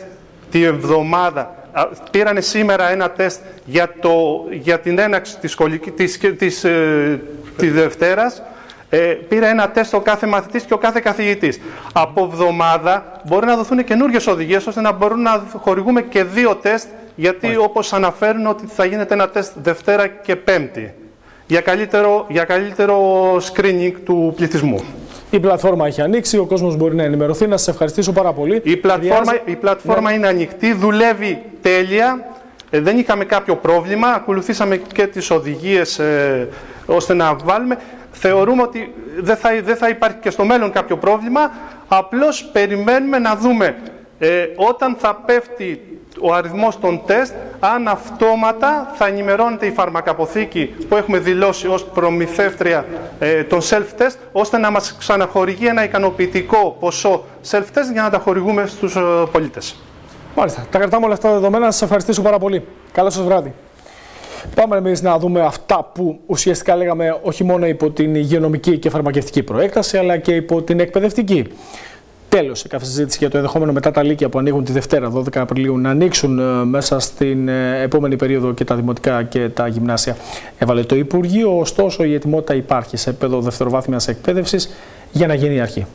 τη εβδομάδα. Α, Πήρανε σήμερα ένα τεστ για, το, για την έναξη της, σχολική, της, της, ε, της Δευτέρας. Ε, πήρε ένα τεστ ο κάθε μαθητής και ο κάθε καθηγητής. Από εβδομάδα μπορεί να δοθούν καινούριε οδηγίες ώστε να μπορούν να χορηγούμε και δύο τεστ γιατί όπως αναφέρουν ότι θα γίνεται ένα τεστ Δευτέρα και Πέμπτη για καλύτερο, για καλύτερο screening του πληθυσμού. Η πλατφόρμα έχει ανοίξει, ο κόσμος μπορεί να ενημερωθεί. Να σας ευχαριστήσω πάρα πολύ. Η πλατφόρμα, Χρειάζεται- η πλατφόρμα Ναι. είναι ανοιχτή, δουλεύει τέλεια. Ε, δεν είχαμε κάποιο πρόβλημα. Ακολουθήσαμε και τις οδηγίες ε, ώστε να βάλουμε. Θεωρούμε ότι δεν θα, δεν θα υπάρχει και στο μέλλον κάποιο πρόβλημα. Απλώς περιμένουμε να δούμε ε, όταν θα πέφτει ο αριθμός των τεστ, αν αυτόματα θα ενημερώνεται η φαρμακαποθήκη που έχουμε δηλώσει ως προμηθεύτρια ε, των self-test, ώστε να μας ξαναχορηγεί ένα ικανοποιητικό ποσό self-test για να τα χορηγούμε στους ε, πολίτες. Μάλιστα. Τα κρατάμε όλα αυτά τα δεδομένα. Σας ευχαριστήσω πάρα πολύ. Καλό σας βράδυ. Πάμε εμείς να δούμε αυτά που ουσιαστικά λέγαμε όχι μόνο υπό την υγειονομική και φαρμακευτική προέκταση, αλλά και υπό την εκπαιδευτική. Τέλος, σε κάθε συζήτηση για το ενδεχόμενο μετά τα Λύκεια που ανοίγουν τη Δευτέρα, 12 Απριλίου, να ανοίξουν ε, μέσα στην ε, επόμενη περίοδο και τα δημοτικά και τα γυμνάσια. Έβαλε το Υπουργείο, ωστόσο η ετοιμότητα υπάρχει σε επίπεδο δευτεροβάθμιας εκπαίδευσης για να γίνει η αρχή.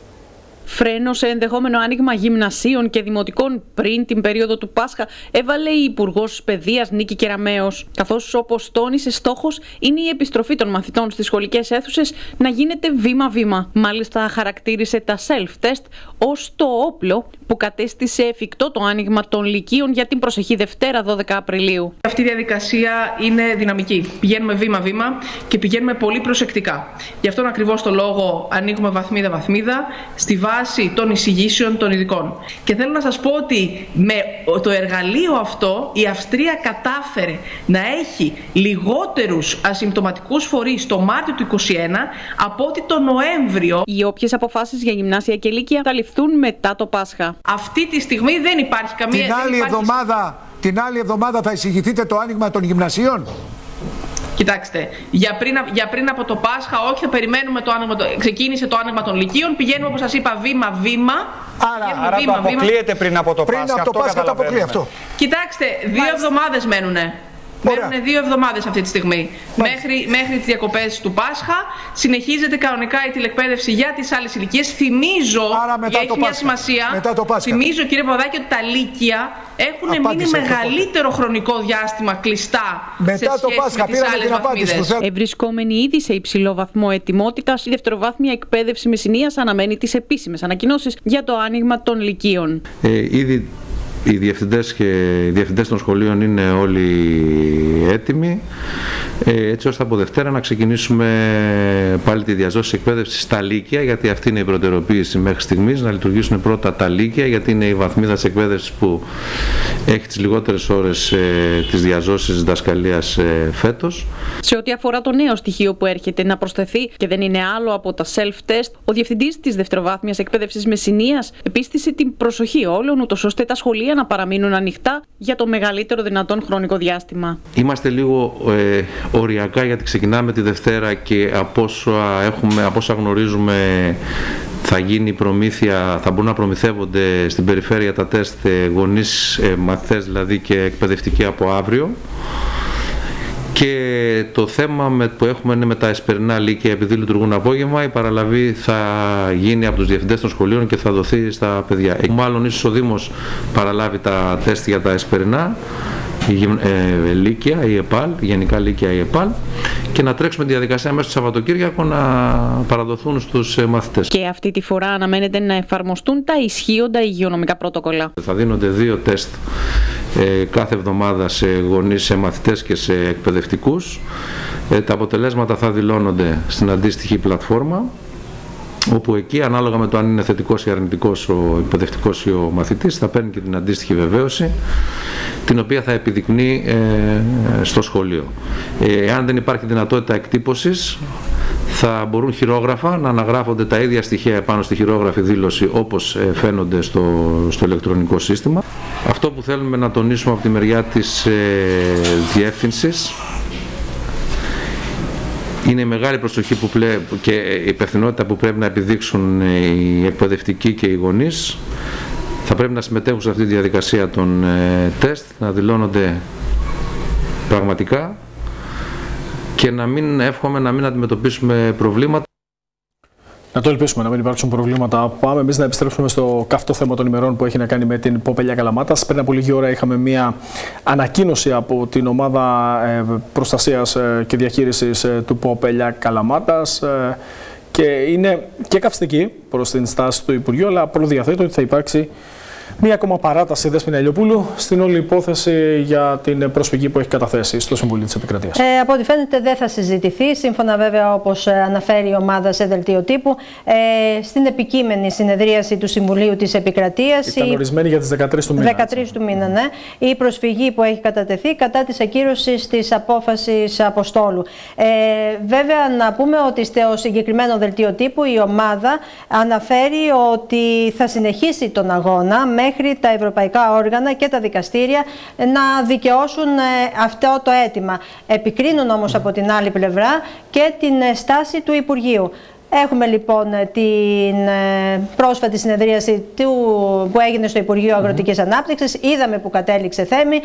Φρένος σε ενδεχόμενο άνοιγμα γυμνασίων και δημοτικών πριν την περίοδο του Πάσχα έβαλε η Υπουργός Παιδείας Νίκη Κεραμέο. Καθώς, όπως τόνισε, στόχος είναι η επιστροφή των μαθητών στις σχολικές αίθουσες να γίνεται βήμα-βήμα. Μάλιστα, χαρακτήρισε τα self-test ως το όπλο που κατέστησε εφικτό το άνοιγμα των λυκείων για την προσεχή Δευτέρα 12 Απριλίου. Αυτή η διαδικασία είναι δυναμική. Πηγαίνουμε βήμα-βήμα και πηγαίνουμε πολύ προσεκτικά. Γι' αυτόν ακριβώς το λόγο ανοίγουμε βαθμίδα-βαθμίδα στη βάση των εισηγήσεων των ειδικών. Και θέλω να σας πω ότι με το εργαλείο αυτό η Αυστρία κατάφερε να έχει λιγότερους ασυμπτωματικούς φορείς το Μάρτιο του 2021 από ότι το Νοέμβριο. Οι όποιες αποφάσεις για γυμνάσια και λύκεια θα ληφθούν μετά το Πάσχα. Αυτή τη στιγμή δεν υπάρχει καμία. Την δεν άλλη, υπάρχει εβδομάδα, την άλλη εβδομάδα θα εισηγηθείτε το άνοιγμα των γυμνασίων; Κοιτάξτε, για πριν, για πριν από το Πάσχα, όχι θα περιμένουμε το άνοιγμα. Το, ξεκίνησε το άνοιγμα των Λυκείων. Πηγαίνουμε, όπως σας είπα, βήμα-βήμα. Πηγαίνουμε Άρα το βήμα-βήμα. αποκλείεται πριν από το Πριν Πάσχα. από το αυτό Πάσχα το αποκλεί καταλαβαίνουμε. αυτό. Κοιτάξτε, δύο εβδομάδες μένουνε. Μένουν δύο εβδομάδες αυτή τη στιγμή. Μέχρι, μέχρι τις διακοπές του Πάσχα συνεχίζεται κανονικά η τηλεκπαίδευση για τις άλλες ηλικίες. Θυμίζω, μετά έχει το μια Πάσχα. σημασία. Μετά το Πάσχα. Θυμίζω, κύριε Παπαδάκη, ότι τα Λύκεια έχουν μείνει Απάντησε το μεγαλύτερο χρονικό διάστημα κλειστά Μετά σε το σχέση Πάσχα με τις πήραμε άλλες την απάντηση που βαθμίδες. θέλαμε. Ευρισκόμενη ήδη σε υψηλό βαθμό ετοιμότητας, η δευτεροβάθμια εκπαίδευση Μεσσηνία αναμένει τις επίσημες ανακοινώσεις για το άνοιγμα των λυκείων. Ε, ήδη οι διευθυντές και οι διευθυντές των σχολείων είναι όλοι έτοιμοι ε, έτσι ώστε από Δευτέρα να ξεκινήσουμε πάλι τη διαζώση εκπαίδευσης στα Λύκεια γιατί αυτή είναι η προτεραιοποίηση μέχρι στιγμής να λειτουργήσουν πρώτα τα Λύκεια γιατί είναι η βαθμίδα της εκπαίδευσης που έχει τις λιγότερες ώρες ε, της διαζώσης διδασκαλίας ε, φέτος. Σε ό,τι αφορά το νέο στοιχείο που έρχεται να προσθεθεί και δεν είναι άλλο από τα self-test, ο διευθυντής της δευτεροβάθμιας εκπαίδευσης Μεσσηνίας επίστησε την προσοχή όλων, ούτως ώστε τα σχολεία να παραμείνουν ανοιχτά για το μεγαλύτερο δυνατόν χρονικό διάστημα. Είμαστε λίγο ε, οριακά γιατί ξεκινάμε τη Δευτέρα και από όσα, έχουμε, από όσα γνωρίζουμε θα γίνει η προμήθεια, θα μπορούν να προμηθεύονται στην περιφέρεια τα τεστ ε, γονείς, ε, μαθητές δηλαδή και εκπαιδευτικοί από αύριο. Και το θέμα με, που έχουμε είναι με τα εσπερινά λύκεια επειδή λειτουργούν απόγευμα η παραλαβή θα γίνει από τους διευθυντές των σχολείων και θα δοθεί στα παιδιά. Μάλλον ίσως ο Δήμος παραλάβει τα τεστ για τα εσπερινά η ε, Λύκεια, η ΕΠΑΛ, γενικά Λύκεια, η ΕΠΑΛ και να τρέξουμε τη διαδικασία μέσα στο Σαββατοκύριακο να παραδοθούν στους ε, μαθητές. Και αυτή τη φορά αναμένεται να εφαρμοστούν τα ισχύοντα υγειονομικά πρωτοκολλά. Θα δίνονται δύο τεστ ε, κάθε εβδομάδα σε γονείς, σε μαθητές και σε εκπαιδευτικούς. Ε, τα αποτελέσματα θα δηλώνονται στην αντίστοιχη πλατφόρμα όπου εκεί ανάλογα με το αν είναι θετικός ή αρνητικός ο εκπαιδευτικός ή ο μαθητής θα παίρνει και την αντίστοιχη βεβαίωση την οποία θα επιδεικνύει ε, στο σχολείο. Ε, αν δεν υπάρχει δυνατότητα εκτύπωσης θα μπορούν χειρόγραφα να αναγράφονται τα ίδια στοιχεία επάνω στη χειρόγραφη δήλωση όπως ε, φαίνονται στο, στο ηλεκτρονικό σύστημα. Αυτό που θέλουμε να τονίσουμε από τη μεριά της ε, διεύθυνσης είναι μεγάλη προσοχή που πλέ, και η υπευθυνότητα που πρέπει να επιδείξουν οι εκπαιδευτικοί και οι γονείς. Θα πρέπει να συμμετέχουν σε αυτή τη διαδικασία των ε, τεστ, να δηλώνονται πραγματικά και να μην εύχομαι να μην αντιμετωπίσουμε προβλήματα. Να το ελπίσουμε να μην υπάρξουν προβλήματα. Πάμε εμείς να επιστρέψουμε στο καυτό θέμα των ημερών που έχει να κάνει με την Ποπελιά Καλαμάτας. Πριν από λίγη ώρα είχαμε μία ανακοίνωση από την ομάδα ε, προστασίας ε, και διαχείρισης ε, του Ποπελιά Καλαμάτας. Και είναι και καυστική προς την στάση του Υπουργείου, αλλά προδιαθέτω ότι θα υπάρξει Μία ακόμα παράταση Δέσποινα Ελιοπούλου στην όλη υπόθεση για την προσφυγή που έχει καταθέσει στο Συμβουλίο της Επικρατείας. Ε, από ό,τι φαίνεται δεν θα συζητηθεί, σύμφωνα βέβαια όπως αναφέρει η ομάδα σε δελτίο τύπου, ε, στην επικείμενη συνεδρίαση του Συμβουλίου της Επικρατείας. Ήταν η... ορισμένη για τις 13 του μήνα. 13 του μήνα, ναι. Η προσφυγή που έχει κατατεθεί κατά της ακύρωσης της απόφασης Αποστόλου. Ε, βέβαια, να πούμε ότι στο συγκεκριμένο δελτίο τύπου η ομάδα αναφέρει ότι θα συνεχίσει τον αγώνα μέχρι τα ευρωπαϊκά όργανα και τα δικαστήρια να δικαιώσουν ε, αυτό το αίτημα. Επικρίνουν όμως από την άλλη πλευρά και την ε, στάση του Υπουργείου. Έχουμε λοιπόν ε, την πρόσφατη συνεδρίαση του, που έγινε στο Υπουργείο Αγροτικής mm Ανάπτυξης. Είδαμε που κατέληξε θέμη.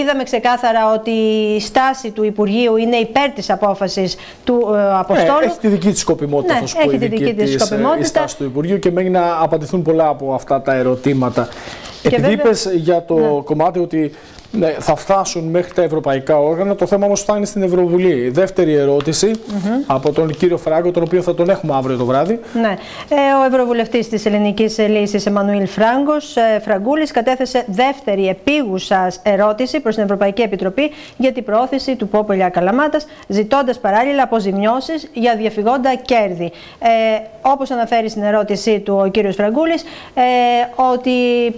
είδαμε ξεκάθαρα ότι η στάση του Υπουργείου είναι υπέρ της απόφασης του ε, Αποστόλου. έχει τη δική της σκοπιμότητα, ναι, έχει τη δική της σκοπιμότητα. η στάση του Υπουργείου και μένει να απαντηθούν πολλά από αυτά τα ερωτήματα. Επειδή είπες για το ναι. κομμάτι ότι ναι, θα φτάσουν μέχρι τα ευρωπαϊκά όργανα. Το θέμα όμως φτάνει στην Ευρωβουλή. Δεύτερη ερώτηση από τον κύριο Φράγκο, τον οποίο θα τον έχουμε αύριο το βράδυ. Ναι. Ε, ο Ευρωβουλευτής της Ελληνικής Λύσης, Εμμανουήλ Φράγκος, ε, Φραγκούλης, κατέθεσε δεύτερη επίγουσας ερώτηση προς την Ευρωπαϊκή Επιτροπή για την πρόθεση του Πόπολια Καλαμάτας, ζητώντας παράλληλα αποζημιώσεις για διαφυγόντα κέρδη. Ε, Όπως αναφέρει στην ερώτησή του ο κύριος Φραγκούλης, ε, ότι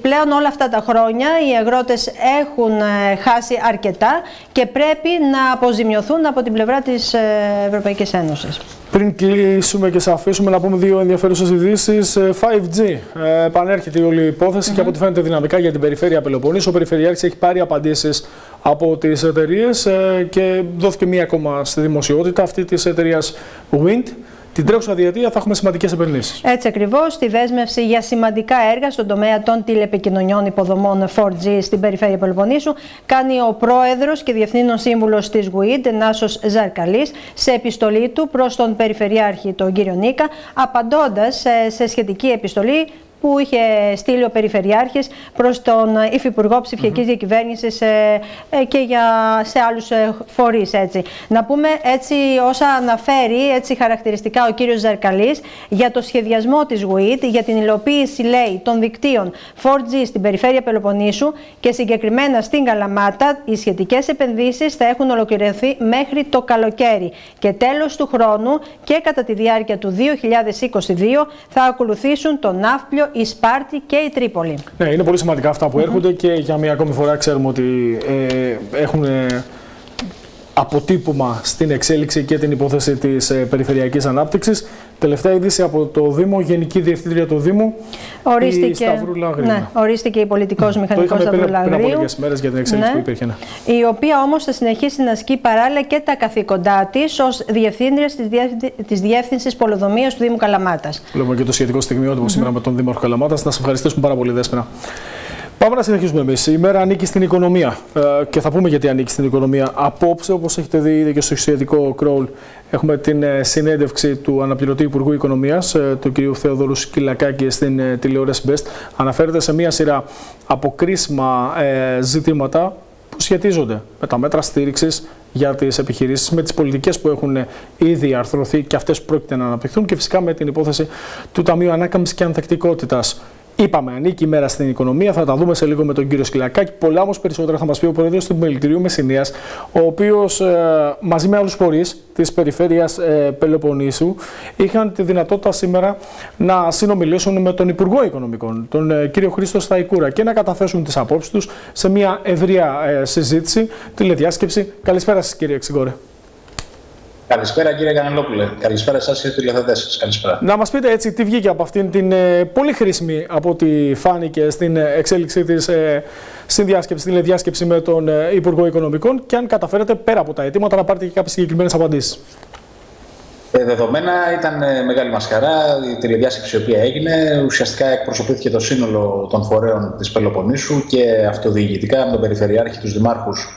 πλέον όλα αυτά τα χρόνια οι αγρότες έχουν ε, χάσει αρκετά και πρέπει να αποζημιωθούν από την πλευρά της ε, Ευρωπαϊκής Ένωσης. Πριν κλείσουμε και σε αφήσουμε να πούμε δύο ενδιαφέρουσες ειδήσεις. 5G. Ε, επανέρχεται η όλη υπόθεση και από ό,τι φαίνεται δυναμικά για την περιφέρεια Πελοποννήσου. Ο Περιφερειάρχης έχει πάρει απαντήσεις από τις εταιρείες και δόθηκε μία ακόμα στη δημοσιότητα αυτή της εταιρείας Wind την τρέχουσα διετία θα έχουμε σημαντικές επενδύσεις. Έτσι ακριβώς. Τη δέσμευση για σημαντικά έργα στον τομέα των τηλεπικοινωνιών υποδομών 4G στην περιφέρεια Πελοποννήσου κάνει ο πρόεδρος και διευθύνων σύμβουλος της ΓΟΙΔ, Νάσος Ζαρκαλής, σε επιστολή του προς τον Περιφερειάρχη, τον κύριο Νίκα, απαντώντας σε σχετική επιστολή που είχε στείλει ο Περιφερειάρχης προς τον Υφυπουργό Ψηφιακής mm -hmm. Διακυβέρνησης ε, ε, και για, σε άλλους ε, φορείς. Έτσι. Να πούμε έτσι όσα αναφέρει έτσι χαρακτηριστικά ο κύριος Ζαρκαλής για το σχεδιασμό της ΓΟΥΙΤ, για την υλοποίηση λέει των δικτύων 4G στην περιφέρεια Πελοποννήσου και συγκεκριμένα στην Καλαμάτα οι σχετικές επενδύσεις θα έχουν ολοκληρωθεί μέχρι το καλοκαίρι και τέλος του χρόνου και κατά τη διάρκεια του 2022 θα ακολουθήσουν το Ναύπλιο η Σπάρτη και η Τρίπολη. Ναι, είναι πολύ σημαντικά αυτά που έρχονται και για μια ακόμη φορά ξέρουμε ότι ε, έχουν αποτύπωμα στην εξέλιξη και την υπόθεση της ε, περιφερειακής ανάπτυξης. Τελευταία είδηση από το Δήμο, Γενική Διευθύντρια του Δήμου, ορίστηκε, η Σταυρούλα Ναι, ορίστηκε η πολιτικός μηχανικός Σταυρούλα Πριν από λίγες μέρες για την εξέλιξη ναι, που υπήρχε. Ναι. Η οποία όμως θα συνεχίσει να ασκεί παράλληλα και τα καθήκοντά της ως Διευθύντρια της Διεύθυνσης Πολοδομίας του Δήμου Καλαμάτας. Βλέπουμε και το σχετικό στιγμιότυπο mm -hmm. σήμερα με τον Δήμαρχο Καλαμάτας. Να σας ευχαριστήσουμε πάρα πολύ, Δέσποινα. Πάμε να συνεχίσουμε εμείς. Η μέρα ανήκει στην οικονομία ε, και θα πούμε γιατί ανήκει στην οικονομία. Απόψε, όπως έχετε δει ήδη και στο σχετικό κρόλ, έχουμε την ε, συνέντευξη του αναπληρωτή Υπουργού Οικονομίας, ε, του κ. Θεοδόρου Σκυλακάκη, στην τηλεόραση Best. Αναφέρεται σε μία σειρά από κρίσιμα ζητήματα που σχετίζονται με τα μέτρα στήριξης για τις επιχειρήσεις, με τις πολιτικές που έχουν ήδη αρθρωθεί και αυτές που πρόκειται να αναπτυχθούν και φυσικά με την υπόθεση του Ταμείου Ανάκαμψης και Ανθεκτικότητας. Είπαμε, ανήκει η μέρα στην οικονομία. Θα τα δούμε σε λίγο με τον κύριο Σκυλακάκη. Πολλά όμως περισσότερα θα μας πει ο πρόεδρος του Μελητηρίου Μεσσηνίας, ο οποίος ε, μαζί με άλλους φορείς της περιφέρειας ε, Πελοποννήσου είχαν τη δυνατότητα σήμερα να συνομιλήσουν με τον Υπουργό Οικονομικών, τον ε, κύριο Χρήστο Σταϊκούρα, και να καταθέσουν τις απόψεις τους σε μια ευρεία ε, συζήτηση, τηλεδιάσκεψη. Καλησπέρα σας, κύριε Ξηγόρε. Καλησπέρα κύριε Κανελόπουλε. Καλησπέρα σας και τηλεθετές σας. Καλησπέρα. Να μας πείτε έτσι τι βγήκε από αυτήν την ε, πολύ χρήσιμη από ό,τι φάνηκε στην ε, εξέλιξη της ε, συνδιάσκεψης, την διάσκεψη με τον ε, Υπουργό Οικονομικών και αν καταφέρετε πέρα από τα αιτήματα να πάρετε και κάποιες συγκεκριμένες απαντήσεις. Ε, δεδομένα ήταν ε, μεγάλη μας χαρά η τηλεδιάσκεψη η οποία έγινε. Ουσιαστικά εκπροσωπήθηκε το σύνολο των φορέων της Πελοποννήσου και αυτοδιοικητικά με τον Περιφερειάρχη, τους Δημάρχους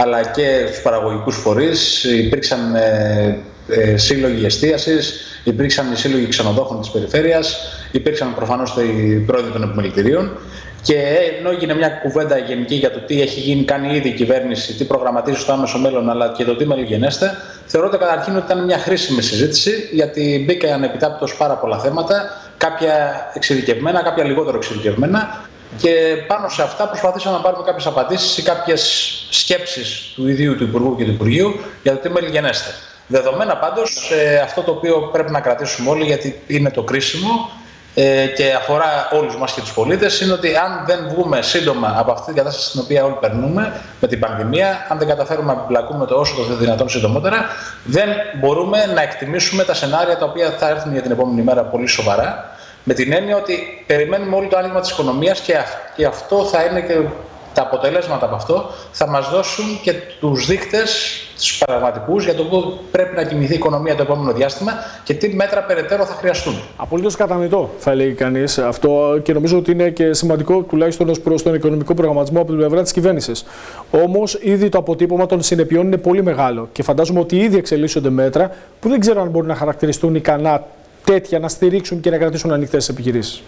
αλλά και στους παραγωγικούς φορείς. Υπήρξαν ε, ε, σύλλογοι εστίασης, υπήρξαν οι σύλλογοι ξενοδόχων της περιφέρειας, υπήρξαν προφανώς οι πρόεδροι των επιμελητηρίων και ενώ έγινε μια κουβέντα γενική για το τι έχει γίνει, κάνει ήδη η κυβέρνηση, τι προγραμματίζει στο άμεσο μέλλον, αλλά και το τι μελιγενέστε, θεωρώ καταρχήν ότι ήταν μια χρήσιμη συζήτηση, γιατί μπήκαν επιτάπητος πάρα πολλά θέματα, κάποια εξειδικευμένα, κάποια λιγότερο εξειδικευμένα, και πάνω σε αυτά προσπαθήσαμε να πάρουμε κάποιες απαντήσεις ή κάποιες σκέψεις του ιδίου του Υπουργού και του Υπουργείου για το τι μελιγενέστε. Δεδομένα πάντως, ε, αυτό το οποίο πρέπει να κρατήσουμε όλοι, γιατί είναι το κρίσιμο ε, και αφορά όλους μας και τους πολίτες, είναι ότι αν δεν βγούμε σύντομα από αυτή την κατάσταση στην οποία όλοι περνούμε με την πανδημία, αν δεν καταφέρουμε να επιπλακούμε το όσο το δυνατόν συντομότερα, δεν μπορούμε να εκτιμήσουμε τα σενάρια τα οποία θα έρθουν για την επόμενη μέρα πολύ σοβαρά με την έννοια ότι περιμένουμε όλο το άνοιγμα της οικονομίας και, και αυτό θα είναι και τα αποτελέσματα από αυτό θα μας δώσουν και τους δείκτες, τους πραγματικούς για το πού πρέπει να κινηθεί η οικονομία το επόμενο διάστημα και τι μέτρα περαιτέρω θα χρειαστούν. Απολύτως κατανοητό θα λέει κανείς αυτό και νομίζω ότι είναι και σημαντικό τουλάχιστον ως προς τον οικονομικό προγραμματισμό από την πλευρά της κυβέρνησης. Όμως ήδη το αποτύπωμα των συνεπειών είναι πολύ μεγάλο και φαντάζομαι ότι ήδη εξελίσσονται μέτρα που δεν ξέρω αν μπορούν να χαρακτηριστούν ικανά τέτοια να στηρίξουν και να κρατήσουν ανοιχτές τις επιχειρήσεις.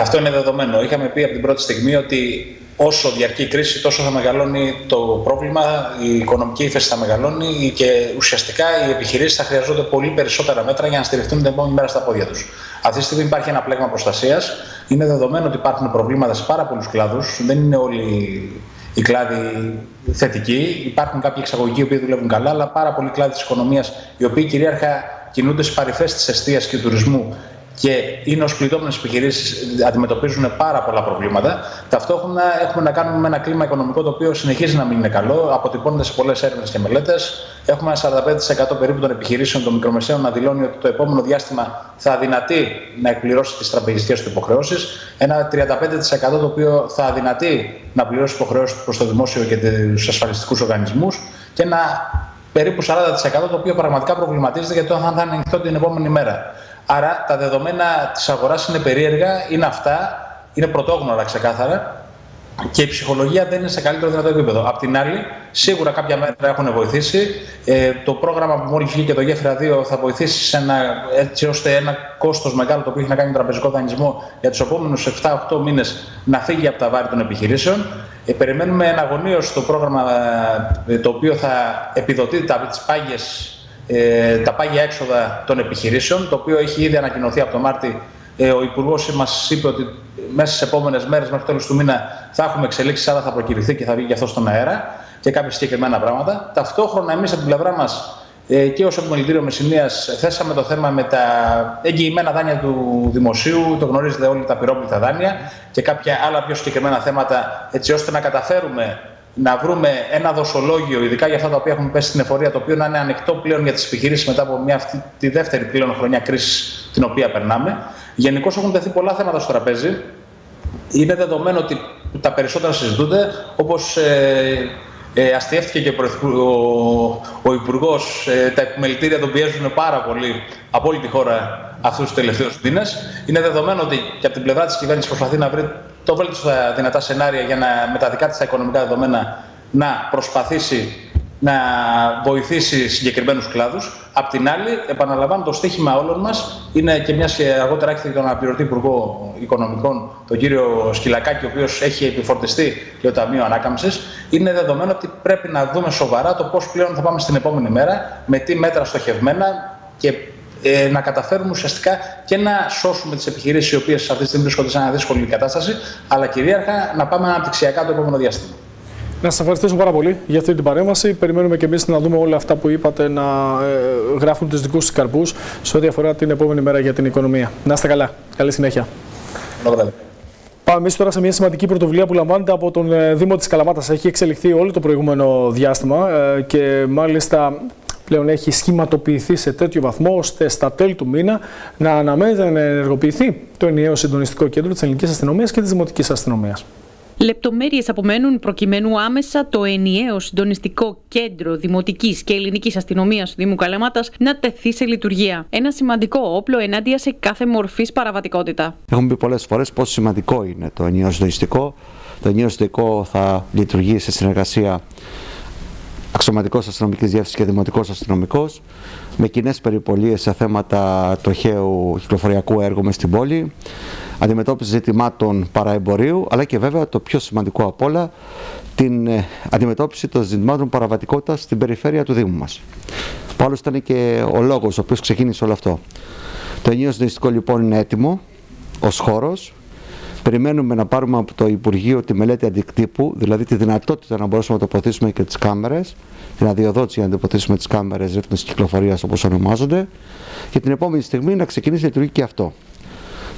Αυτό είναι δεδομένο. Είχαμε πει από την πρώτη στιγμή ότι όσο διαρκεί η κρίση, τόσο θα μεγαλώνει το πρόβλημα, η οικονομική ύφεση θα μεγαλώνει και ουσιαστικά οι επιχειρήσεις θα χρειαζόνται πολύ περισσότερα μέτρα για να στηριχτούν την επόμενη μέρα στα πόδια τους. Αυτή τη στιγμή υπάρχει ένα πλέγμα προστασίας. Είναι δεδομένο ότι υπάρχουν προβλήματα σε πάρα πολλούς κλάδους. Δεν είναι όλοι οι κλάδοι θετικοί. Υπάρχουν κάποιοι εξαγωγικοί που δουλεύουν καλά, αλλά πάρα πολλοί κλάδοι της οικονομίας οι οποίοι κυρίαρχα κινούνται στι παρυφές της αιστείας και του τουρισμού και είναι ως πληττόμενε επιχειρήσεις, αντιμετωπίζουν πάρα πολλά προβλήματα. Ταυτόχρονα έχουμε να κάνουμε με ένα κλίμα οικονομικό το οποίο συνεχίζει να μην είναι καλό, αποτυπώνεται σε πολλές έρευνες και μελέτες. Έχουμε ένα 45% περίπου των επιχειρήσεων των μικρομεσαίων να δηλώνει ότι το επόμενο διάστημα θα αδυνατεί να εκπληρώσει τις τραπεζικές του υποχρεώσεις. Ένα 35% το οποίο θα αδυνατεί να πληρώσει υποχρεώσεις προς το δημόσιο και τους ασφαλιστικούς οργανισμούς. Και ένα περίπου 40% το οποίο πραγματικά προβληματίζεται γιατί θα είναι ανοιχτό την επόμενη μέρα. Άρα τα δεδομένα της αγοράς είναι περίεργα, είναι αυτά, είναι πρωτόγνωρα ξεκάθαρα και η ψυχολογία δεν είναι σε καλύτερο δυνατό επίπεδο. Απ' την άλλη, σίγουρα κάποια μέτρα έχουν βοηθήσει. Ε, το πρόγραμμα που μόλι βγήκε, το Γέφυρα 2, θα βοηθήσει σε ένα, έτσι ώστε ένα κόστος μεγάλο το οποίο έχει να κάνει με τραπεζικό δανεισμό για τους επόμενους 7-8 μήνες να φύγει από τα βάρη των επιχειρήσεων. Ε, περιμένουμε εναγωνίω το πρόγραμμα ε, το οποίο θα επιδοτεί τα, τις πάγιες, ε, τα πάγια έξοδα των επιχειρήσεων, το οποίο έχει ήδη ανακοινωθεί από το Μάρτι. Ε, ο Υπουργός μας είπε ότι μέσα στις επόμενες μέρες, μέχρι το τέλος του μήνα, θα έχουμε εξελίξεις, άρα θα προκυρηθεί και θα βγει και αυτό στον αέρα και κάποια συγκεκριμένα πράγματα. Ταυτόχρονα, εμείς από την πλευρά μας ε, και ως Επιμελητήριο Μεσσηνίας θέσαμε το θέμα με τα εγγυημένα δάνεια του δημοσίου, το γνωρίζετε όλοι τα πυρόπλητα δάνεια και κάποια άλλα πιο συγκεκριμένα θέματα, έτσι ώστε να καταφέρουμε να βρούμε ένα δοσολόγιο, ειδικά για αυτά τα οποία έχουν πέσει στην εφορία, το οποίο να είναι ανοιχτό πλέον για τις επιχειρήσεις μετά από μια, αυτή, τη δεύτερη πλέον χρονιά κρίσης την οποία περνάμε. Γενικώς έχουν τεθεί πολλά θέματα στο τραπέζι. Είναι δεδομένο ότι τα περισσότερα συζητούνται, όπως ε, ε, αστείευτηκε και ο, ο Υπουργός. Ε, τα επιμελητήρια τον πιέζουν πάρα πολύ από όλη τη χώρα αυτούς τους τελευταίους μήνες. Είναι δεδομένο ότι και από την πλευρά της κυβέρνησης προσπαθεί να βρει το βέλτιστα δυνατά σενάρια για να, με τα δικά της τα οικονομικά δεδομένα να προσπαθήσει να βοηθήσει συγκεκριμένους κλάδους. Απ' την άλλη, επαναλαμβάνω, το στίχημα όλων μας είναι και μια και αργότερα έχετε τον αναπληρωτή Υπουργό Οικονομικών, τον κύριο Σκυλακάκη, ο οποίος έχει επιφορτιστεί και το Ταμείο Ανάκαμψης, είναι δεδομένο ότι πρέπει να δούμε σοβαρά το πώς πλέον θα πάμε στην επόμενη μέρα, με τι μέτρα στοχευμένα και ε, να καταφέρουμε ουσιαστικά και να σώσουμε τις επιχειρήσεις οι οποίες αυτή τη στιγμή βρίσκονται σε μια δύσκολη κατάσταση, αλλά κυρίαρχα να πάμε αναπτυξιακά το επόμενο διάστημα. Να σας ευχαριστήσω πάρα πολύ για αυτή την παρέμβαση. Περιμένουμε και εμείς να δούμε όλα αυτά που είπατε να ε, γράφουν τους δικούς τους καρπούς σε ό,τι αφορά την επόμενη μέρα για την οικονομία. Να είστε καλά. Καλή συνέχεια. Πάμε εμείς τώρα σε μια σημαντική πρωτοβουλία που λαμβάνεται από τον ε, Δήμο της Καλαμάτας. Έχει εξελιχθεί όλο το προηγούμενο διάστημα ε, και μάλιστα πλέον έχει σχηματοποιηθεί σε τέτοιο βαθμό ώστε στα τέλη του μήνα να αναμένεται να ενεργοποιηθεί το ενιαίο συντονιστικό κέντρο της ελληνικής αστυνομίας και της δημοτικής αστυνομίας. Λεπτομέρειες απομένουν προκειμένου άμεσα το ενιαίο συντονιστικό κέντρο δημοτικής και ελληνικής αστυνομίας του Δήμου Καλαμάτας να τεθεί σε λειτουργία. Ένα σημαντικό όπλο ενάντια σε κάθε μορφής παραβατικότητα. Έχουμε πει πολλές φορές πόσο σημαντικό είναι το ενιαίο συντονιστικό. Το ενιαίο συντονιστικό θα λειτουργεί σε συνεργασία αξιωματικός αστυνομικής διεύθυνσης και δημοτικός αστυνομικός, με κοινές περιπολίες σε θέματα τροχαίου κυκλοφοριακού έργου μες στην πόλη, αντιμετώπιση ζητημάτων παραεμπορίου, αλλά και βέβαια το πιο σημαντικό απ' όλα, την ε, αντιμετώπιση των ζητημάτων παραβατικότητας στην περιφέρεια του Δήμου μας. Που άλλωστε ήταν και ο λόγος ο οποίος ξεκίνησε όλο αυτό. Το ενίο συντονιστικό λοιπόν είναι έτοιμο ως χώρος. Περιμένουμε να πάρουμε από το Υπουργείο τη μελέτη αντικτύπου, δηλαδή τη δυνατότητα να μπορέσουμε να τοποθετήσουμε και τις κάμερες, την αδειοδότηση για να τοποθετήσουμε τις κάμερες ρύθμισης κυκλοφορίας όπως ονομάζονται, και την επόμενη στιγμή να ξεκινήσει να λειτουργεί και αυτό.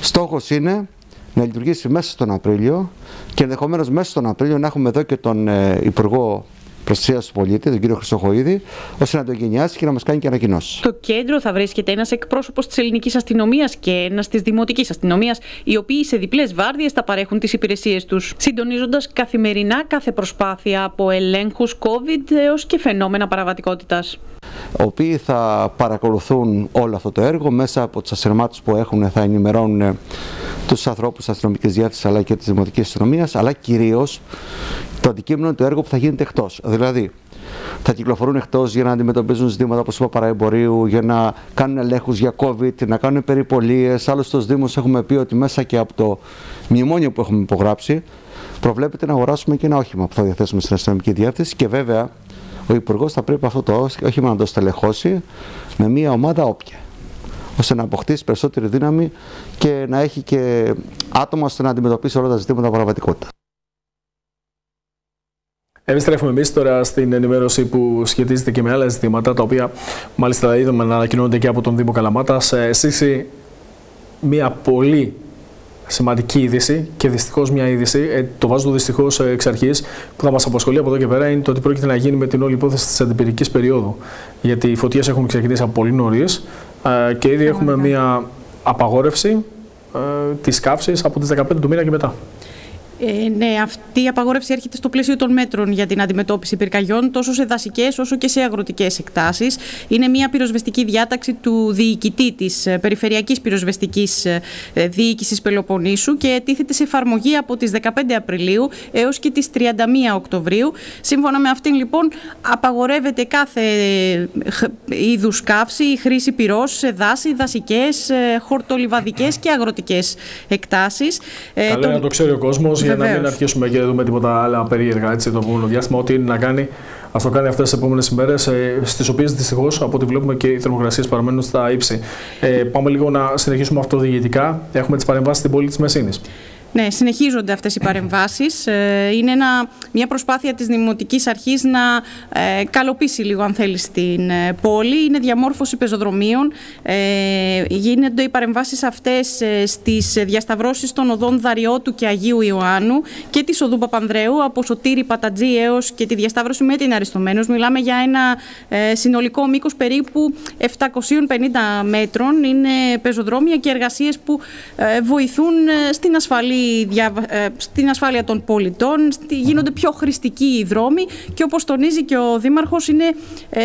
Στόχος είναι να λειτουργήσει μέσα στον Απρίλιο και ενδεχομένως μέσα στον Απρίλιο να έχουμε εδώ και τον ε, Υπουργό Προστασία του Πολίτη, τον κύριο Χρυσοχοίδη, ώστε να το γενιάσει και να μας κάνει και ανακοινώσεις. Στο κέντρο θα βρίσκεται ένας εκπρόσωπος της ελληνικής αστυνομίας και ένας της δημοτικής αστυνομίας, οι οποίοι σε διπλές βάρδιες θα παρέχουν τις υπηρεσίες τους, συντονίζοντας καθημερινά κάθε προσπάθεια από ελέγχους COVID έως και φαινόμενα παραβατικότητας οι οποίοι θα παρακολουθούν όλο αυτό το έργο μέσα από του ασυρμάτου που έχουν, θα ενημερώνουν τους ανθρώπους της αστυνομικής διεύθυνσης αλλά και της δημοτικής αστυνομίας, αλλά κυρίως το αντικείμενο του έργου που θα γίνεται εκτός. Δηλαδή, θα κυκλοφορούν εκτός για να αντιμετωπίζουν ζητήματα όπως είπα παραεμπορίου, για να κάνουν ελέγχους για COVID, να κάνουν περιπολίες. Άλλωστε, ω Δήμος έχουμε πει ότι μέσα και από το μνημόνιο που έχουμε υπογράψει, προβλέπεται να αγοράσουμε και ένα όχημα που θα διαθέσουμε στην αστυνομική διεύθυνση και βέβαια ο Υπουργός θα πρέπει αυτό το όχημα να το στελεχώσει με μια ομάδα όποια ώστε να αποκτήσει περισσότερη δύναμη και να έχει και άτομα ώστε να αντιμετωπίσει όλα τα ζητήματα παραβατικότητα. Επιστρέφουμε εμείς τώρα στην ενημέρωση που σχετίζεται και με άλλα ζητήματα, τα οποία μάλιστα είδαμε να ανακοινώνονται και από τον Δήμο Καλαμάτα. Εσεί μια πολύ σημαντική είδηση και δυστυχώς μια είδηση, ε, το βάζω δυστυχώς εξ αρχής, που θα μας απασχολεί από εδώ και πέρα είναι το ότι πρόκειται να γίνει με την όλη υπόθεση της αντιπυρικής περίοδου. Γιατί οι φωτιές έχουν ξεκινήσει από πολύ νωρίς ε, και ήδη έχουμε μια απαγόρευση ε, της καύσης από τις 15 του μήνα και μετά. Ε, ναι, αυτή η απαγόρευση έρχεται στο πλαίσιο των μέτρων για την αντιμετώπιση πυρκαγιών, τόσο σε δασικές όσο και σε αγροτικές εκτάσεις. Είναι μια πυροσβεστική διάταξη του διοικητή της ε, Περιφερειακής Πυροσβεστικής ε, Διοίκησης Πελοποννήσου και τίθεται σε εφαρμογή από τις 15 Απριλίου έως και τις 31 Οκτωβρίου. Σύμφωνα με αυτήν, λοιπόν, απαγορεύεται κάθε ε, είδους καύση ή χρήση πυρός σε δάση, δασικές, χορτολιβαδικές και αγροτικές εκτάσεις. Καλό το... να το ξέρει ο κόσμος για να μην αρχίσουμε και δούμε τίποτα άλλα περίεργα έτσι, το επόμενο διάστημα. Ό,τι είναι να κάνει, ας το κάνει αυτές τις επόμενες ημέρες, στις οποίες δυστυχώς από ό,τι βλέπουμε και οι θερμοκρασίες παραμένουν στα ύψη. Ε, πάμε λίγο να συνεχίσουμε αυτοδιηγητικά. Έχουμε τις παρεμβάσεις στην πόλη της Μεσίνης. Ναι, συνεχίζονται αυτές οι παρεμβάσεις. Ε, είναι ένα, μια προσπάθεια της Δημοτικής Αρχής να ε, καλοποιήσει λίγο, αν θέλεις, στην ε, πόλη. Είναι διαμόρφωση πεζοδρομίων. Ε, γίνονται οι παρεμβάσεις αυτές ε, στις διασταυρώσεις των οδών Δαριώτου και Αγίου Ιωάννου και της οδού Παπανδρέου, από Σωτήρη Πατατζή έως και τη διασταύρωση με την Αριστομένος. Μιλάμε για ένα συνολικό μήκος περίπου 750 μέτρων. Είναι πεζοδρόμια και εργασίες που βοηθούν στην ασφαλή ε, στην ασφάλεια των πολιτών, γίνονται πιο χρηστικοί οι δρόμοι και όπως τονίζει και ο Δήμαρχος είναι ε,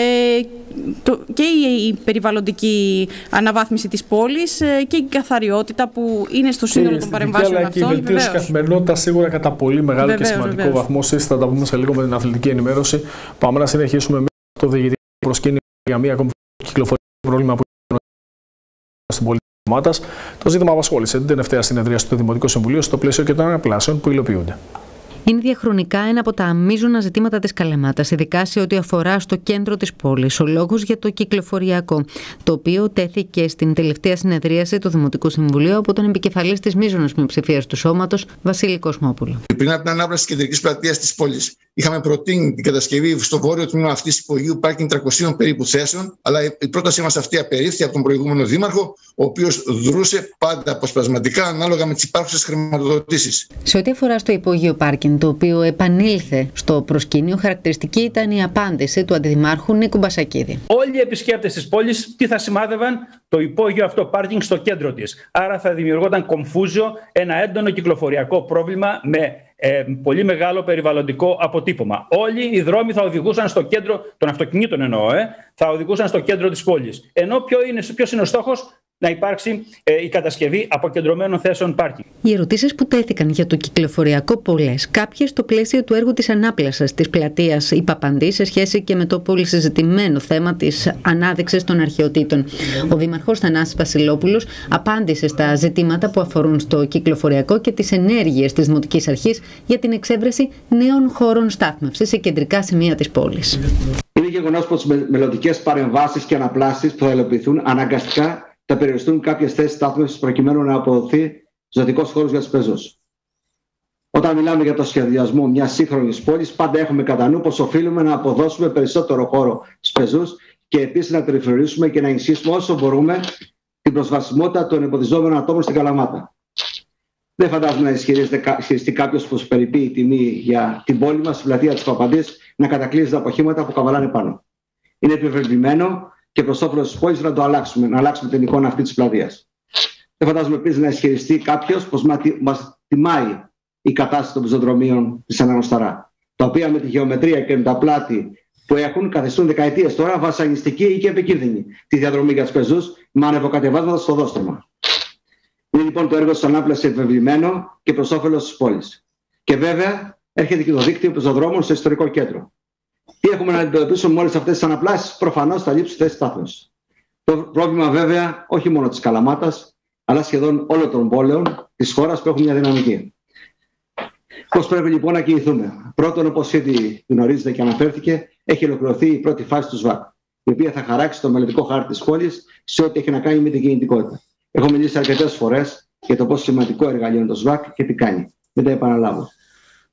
το, και η, περιβαλλοντική αναβάθμιση της πόλης ε, και η καθαριότητα που είναι στο σύνολο των παρεμβάσεων αλλά αυτών. Και η βελτίωση καθημερινότητας σίγουρα κατά πολύ μεγάλο βεβαίως, και σημαντικό βεβαίως. βαθμό. Εσείς θα τα πούμε σε λίγο με την αθλητική ενημέρωση. Πάμε να συνεχίσουμε με το διηγητικό προσκήνιο για μία ακόμη κυκλοφορία πρόβλημα που είναι στην πόλη της Μάτας. Το ζήτημα απασχόλησε την τελευταία συνεδρία του Δημοτικού Συμβουλίου στο πλαίσιο και των αναπλάσεων που υλοποιούνται. Είναι διαχρονικά ένα από τα μείζωνα ζητήματα της Καλεμάτας, ειδικά σε ό,τι αφορά στο κέντρο της πόλης. Ο λόγος για το κυκλοφοριακό, το οποίο τέθηκε στην τελευταία συνεδρίαση του Δημοτικού Συμβουλίου από τον επικεφαλής της μείζωνας μειοψηφία του σώματος, Βασίλη Κοσμόπουλο. Πριν από την ανάπλαση της κεντρικής πλατείας της πόλης, είχαμε προτείνει την κατασκευή στο βόρειο τμήμα αυτής τη υπογείου πάρκινγκ 300 περίπου θέσεων, αλλά η πρότασή μας αυτή απερίφθη από τον προηγούμενο Δήμαρχο, ο οποίος δρούσε πάντα αποσπασματικά ανάλογα με τις υπάρχουσες χρηματοδοτήσεις. Σε ό,τι αφορά στο υπόγειο πάρκινγκ, το οποίο επανήλθε στο προσκήνιο, χαρακτηριστική ήταν η απάντηση του Αντιδημάρχου Νίκου Μπασακίδη. Όλοι οι επισκέπτες της πόλης τι θα σημάδευαν; Το υπόγειο αυτό πάρκινγκ στο κέντρο της. Άρα θα δημιουργόταν κομφούζιο, ένα έντονο κυκλοφοριακό πρόβλημα με ε, πολύ μεγάλο περιβαλλοντικό αποτύπωμα. Όλοι οι δρόμοι θα οδηγούσαν στο κέντρο, των αυτοκινήτων εννοώ, ε, θα οδηγούσαν στο κέντρο της πόλης. Ενώ ποιο είναι, ποιος είναι ο στόχος, να υπάρξει ε, η κατασκευή αποκεντρωμένων θέσεων πάρκινγκ. Οι ερωτήσεις που τέθηκαν για το κυκλοφοριακό πολλέ, κάποιες στο πλαίσιο του έργου της ανάπλαση της πλατείας Υπαπαντή σε σχέση και με το πολύ συζητημένο θέμα της ανάδειξης των αρχαιοτήτων. Ο Δήμαρχος Θανάσης Βασιλόπουλος απάντησε στα ζητήματα που αφορούν στο κυκλοφοριακό και τις ενέργειες της Δημοτικής Αρχής για την εξέβρεση νέων χώρων στάθμευσης σε κεντρικά σημεία της πόλης. Είναι γεγονός πως τι μελλοντικές παρεμβάσεις και αναπλάσεις που θα υλοποιηθούν αναγκαστικά θα περιοριστούν κάποιες θέσεις στάθμευσης προκειμένου να αποδοθεί ζωτικός χώρος για τους πεζούς. Όταν μιλάμε για το σχεδιασμό μιας σύγχρονης πόλης, πάντα έχουμε κατά νου πως οφείλουμε να αποδώσουμε περισσότερο χώρο στους πεζούς και επίσης να περιφερειήσουμε και να ενισχύσουμε όσο μπορούμε την προσβασιμότητα των εμποδιζόμενων ατόμων στην Καλαμάτα. Δεν φαντάζομαι να ισχυριστεί κάποιος πως περιποιεί η τιμή για την πόλη μας, στην πλατεία της Παπαντή, να κατακλείζει τα αποχήματα που καβαλάνε πάνω. Είναι επιβεβλημένο και προς όφελος της πόλης να το αλλάξουμε, να αλλάξουμε την εικόνα αυτή της πλατείας. Δεν φαντάζομαι επίσης να ισχυριστεί κάποιος πως μα τιμάει η κατάσταση των πεζοδρομίων της Αναγνωσταρά, τα οποία με τη γεωμετρία και με τα πλάτη που έχουν καθιστούν δεκαετίες τώρα βασανιστική ή και επικίνδυνη τη διαδρομή για τους πεζούς με ανεβοκατεβάσματα στο δόστρωμα. Είναι λοιπόν το έργο της ανάπλασης επιβεβλημένο και προς όφελος της πόλης. Και βέβαια έρχεται και το δίκτυο πεζοδρόμων στο ιστορικό κέντρο. Τι έχουμε να αντιμετωπίσουμε με όλε αυτές τις αναπλάσεις, προφανώς θα λείψει θέση στάθμευση. Το πρόβλημα βέβαια όχι μόνο της Καλαμάτας, αλλά σχεδόν όλων των πόλεων της χώρας που έχουν μια δυναμική. Πώς πρέπει λοιπόν να κινηθούμε; Πρώτον, όπως ήδη γνωρίζετε και αναφέρθηκε, έχει ολοκληρωθεί η πρώτη φάση του ΣΒΑΚ, η οποία θα χαράξει το μελλοντικό χάρτη της πόλης σε ό,τι έχει να κάνει με την κινητικότητα. Έχω μιλήσει αρκετές φορές για το πόσο σημαντικό εργαλείο είναι το ΣΒΑΚ και τι κάνει. Δεν τα επαναλάβω.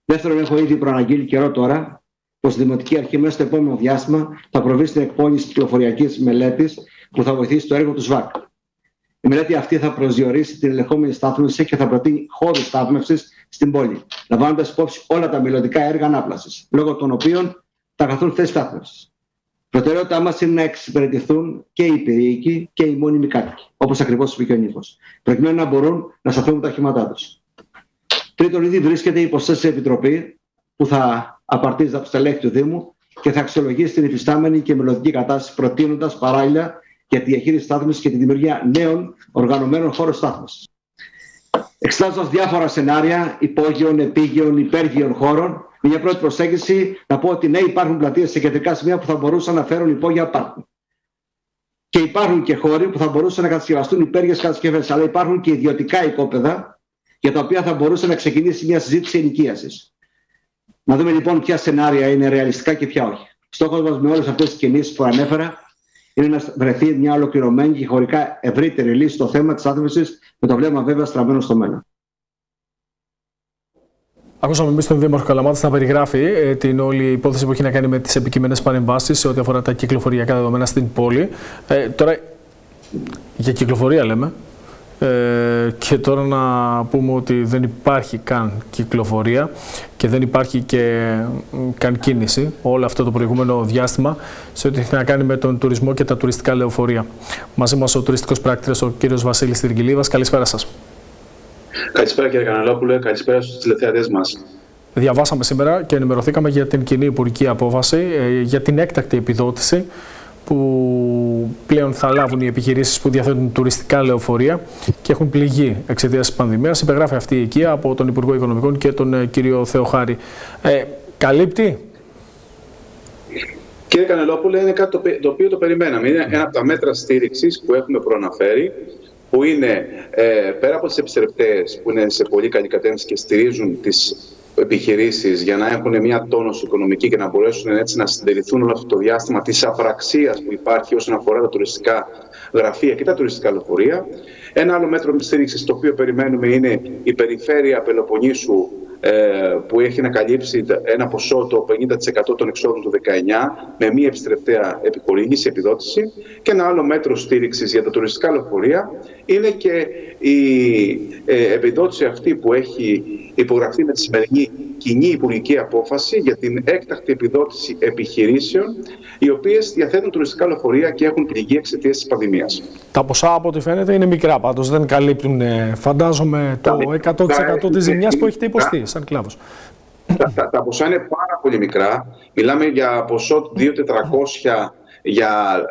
Δεύτερον, έχω ήδη προαναγγείλει καιρό τώρα πως η Δημοτική Αρχή μέσα στο επόμενο διάστημα θα προβεί στην εκπόνηση κυκλοφοριακή μελέτης που θα βοηθήσει το έργο του ΣΒΑΚ. Η μελέτη αυτή θα προσδιορίσει την ελεγχόμενη στάθμευση και θα προτείνει χώρους στάθμευσης στην πόλη, λαμβάνοντας υπόψη όλα τα μελλοντικά έργα ανάπλασης, λόγω των οποίων θα καθούν θέσεις στάθμευσης. Προτεραιότητά μας είναι να εξυπηρετηθούν και οι υπηρεϊκοί και οι μόνιμοι κάτοικοι, όπως ακριβώς είπε και ο Νίκος, προκειμένου να μπορούν να σταθούν τα οχήματά τους. Τρίτον, ήδη βρίσκεται η υποστέση επιτροπής που θα απαρτίζεται από το στελέχη του Δήμου και θα αξιολογήσει την υφιστάμενη και μελλοντική κατάσταση, προτείνοντας παράλληλα για τη διαχείριση στάθμευση και τη δημιουργία νέων οργανωμένων χώρων στάθμευση. Εξετάζοντας διάφορα σενάρια υπόγειων, επίγειων, υπέργειων χώρων, με μια πρώτη προσέγγιση να πω ότι ναι, υπάρχουν πλατείες σε κεντρικά σημεία που θα μπορούσαν να φέρουν υπόγεια πάρκου. Και υπάρχουν και χώροι που θα μπορούσαν να κατασκευαστούν υπέργειες κατασκευές, αλλά υπάρχουν και ιδιωτικά υπόπεδα για τα οποία θα μπορούσε να ξεκινήσει μια συζήτηση ενοικίασης. Να δούμε λοιπόν ποια σενάρια είναι ρεαλιστικά και ποια όχι. Στόχος μας με όλες αυτές τις κινήσεις που ανέφερα είναι να βρεθεί μια ολοκληρωμένη και χωρικά ευρύτερη λύση στο θέμα της άθμιση, με το βλέμμα βέβαια στραμμένο στο μέλλον. Ακούσαμε εμείς τον Δήμαρχο Καλαμάτα να περιγράφει ε, την όλη υπόθεση που έχει να κάνει με τις επικείμενε παρεμβάσεις σε ό,τι αφορά τα κυκλοφοριακά δεδομένα στην πόλη. Ε, τώρα, για κυκλοφορία λέμε. Ε, και τώρα να πούμε ότι δεν υπάρχει καν κυκλοφορία και δεν υπάρχει και καν κίνηση όλο αυτό το προηγούμενο διάστημα σε ό,τι έχει να κάνει με τον τουρισμό και τα τουριστικά λεωφορεία. Μαζί μας ο τουριστικός πράκτηρας ο κύριος Βασίλης Τυργιλίβας. Καλησπέρα σας. Καλησπέρα κύριε Καναλόπουλε, καλησπέρα στους τηλεθεατές μας. Διαβάσαμε σήμερα και ενημερωθήκαμε για την κοινή υπουργική απόφαση, ε, για την έκτακτη επιδότηση που πλέον θα λάβουν οι επιχειρήσεις που διαθέτουν τουριστικά λεωφορεία και έχουν πληγεί εξαιτίας της πανδημίας. Υπεγράφει αυτή η οικία από τον Υπουργό Οικονομικών και τον ε, κύριο Θεοχάρη. Ε, καλύπτει; Κύριε Κανελόπουλε, είναι κάτι το οποίο το περιμέναμε. Είναι ένα από τα μέτρα στήριξης που έχουμε προαναφέρει, που είναι ε, πέρα από τις επιστρεπτές που είναι σε πολύ καλή κατεύθυνση και στηρίζουν τις επιχειρήσεις για να έχουν μια τόνωση οικονομική και να μπορέσουν έτσι να συντηρηθούν όλο αυτό το διάστημα της απραξίας που υπάρχει όσον αφορά τα τουριστικά γραφεία και τα τουριστικά λεωφορεία. Ένα άλλο μέτρο στήριξης το οποίο περιμένουμε είναι η περιφέρεια Πελοποννήσου ε, που έχει να καλύψει ένα ποσό το 50% των εξόδων του 19 με μία επιστρεπτέα επιχορήγηση, επιδότηση και ένα άλλο μέτρο στήριξης για τα τουριστικά λεωφορεία είναι και η ε, επιδότηση αυτή που έχει υπογραφεί με τη σημερινή κοινή υπουργική απόφαση για την έκτακτη επιδότηση επιχειρήσεων οι οποίες διαθέτουν τουριστικά λεωφορεία και έχουν πληγεί εξαιτίας της πανδημίας. Τα ποσά από ό,τι φαίνεται είναι μικρά πάντως. Δεν καλύπτουν, ε, φαντάζομαι, το 100% της ζημιάς που έχετε υποστεί σαν κλάδος. Τα, τα, τα ποσά είναι πάρα πολύ μικρά. Μιλάμε για ποσό 2.400 για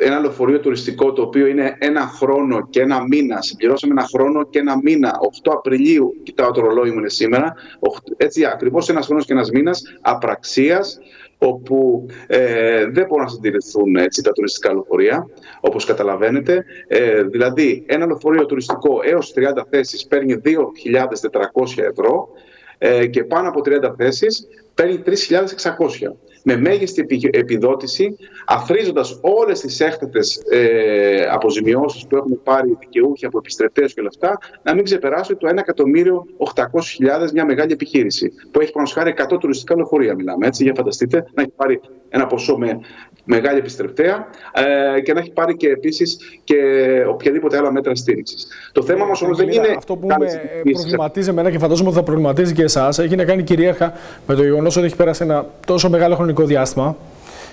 ένα λεωφορείο τουριστικό το οποίο είναι ένα χρόνο και ένα μήνα. Συμπληρώσαμε ένα χρόνο και ένα μήνα. 8 Απριλίου, κοιτάω το ρολόι μου είναι σήμερα. Έτσι, ακριβώς ένας χρόνος και ένας μήνας απραξίας όπου ε, δεν μπορούν να συντηρηθούν έτσι, τα τουριστικά λεωφορεία, όπως καταλαβαίνετε. Ε, δηλαδή, ένα λεωφορείο τουριστικό έως 30 θέσεις παίρνει 2.400 ευρώ ε, και πάνω από 30 θέσεις παίρνει 3.600 με μέγιστη επιδότηση, αφρίζοντας όλες τις έκτατες ε, αποζημιώσεις που έχουν πάρει οι δικαιούχοι από επιστρεπτές και όλα αυτά, να μην ξεπεράσουν το 1.800.000 μια μεγάλη επιχείρηση, που έχει πάνω σχάρι 100 τουριστικά λεωφορεία, μιλάμε, έτσι, για φανταστείτε, να έχει πάρει ένα ποσό με μεγάλη επιστρεπτέα ε, και να έχει πάρει και επίσης και οποιαδήποτε άλλα μέτρα στήριξης. Το θέμα μα όμως δεν είναι. Αυτό που με προβληματίζει εμένα και φαντάζομαι ότι θα προβληματίζει και εσάς, έχει να κάνει κυρίαρχα με το γεγονός ότι έχει πέρασει ένα τόσο μεγάλο χρονικό διάστημα.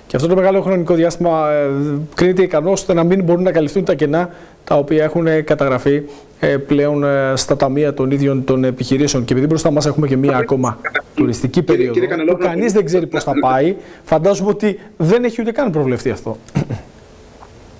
Και αυτό το μεγάλο χρονικό διάστημα ε, κρίνεται ικανός ώστε να μην μπορούν να καλυφθούν τα κενά τα οποία έχουν καταγραφεί ε, πλέον ε, στα ταμεία των ίδιων των επιχειρήσεων. Και επειδή μπροστά μας έχουμε και μία ακόμα τουριστική περίοδο που κανείς δεν ξέρει πώς θα πάει, φαντάζομαι ότι δεν έχει ούτε καν προβλεφθεί αυτό.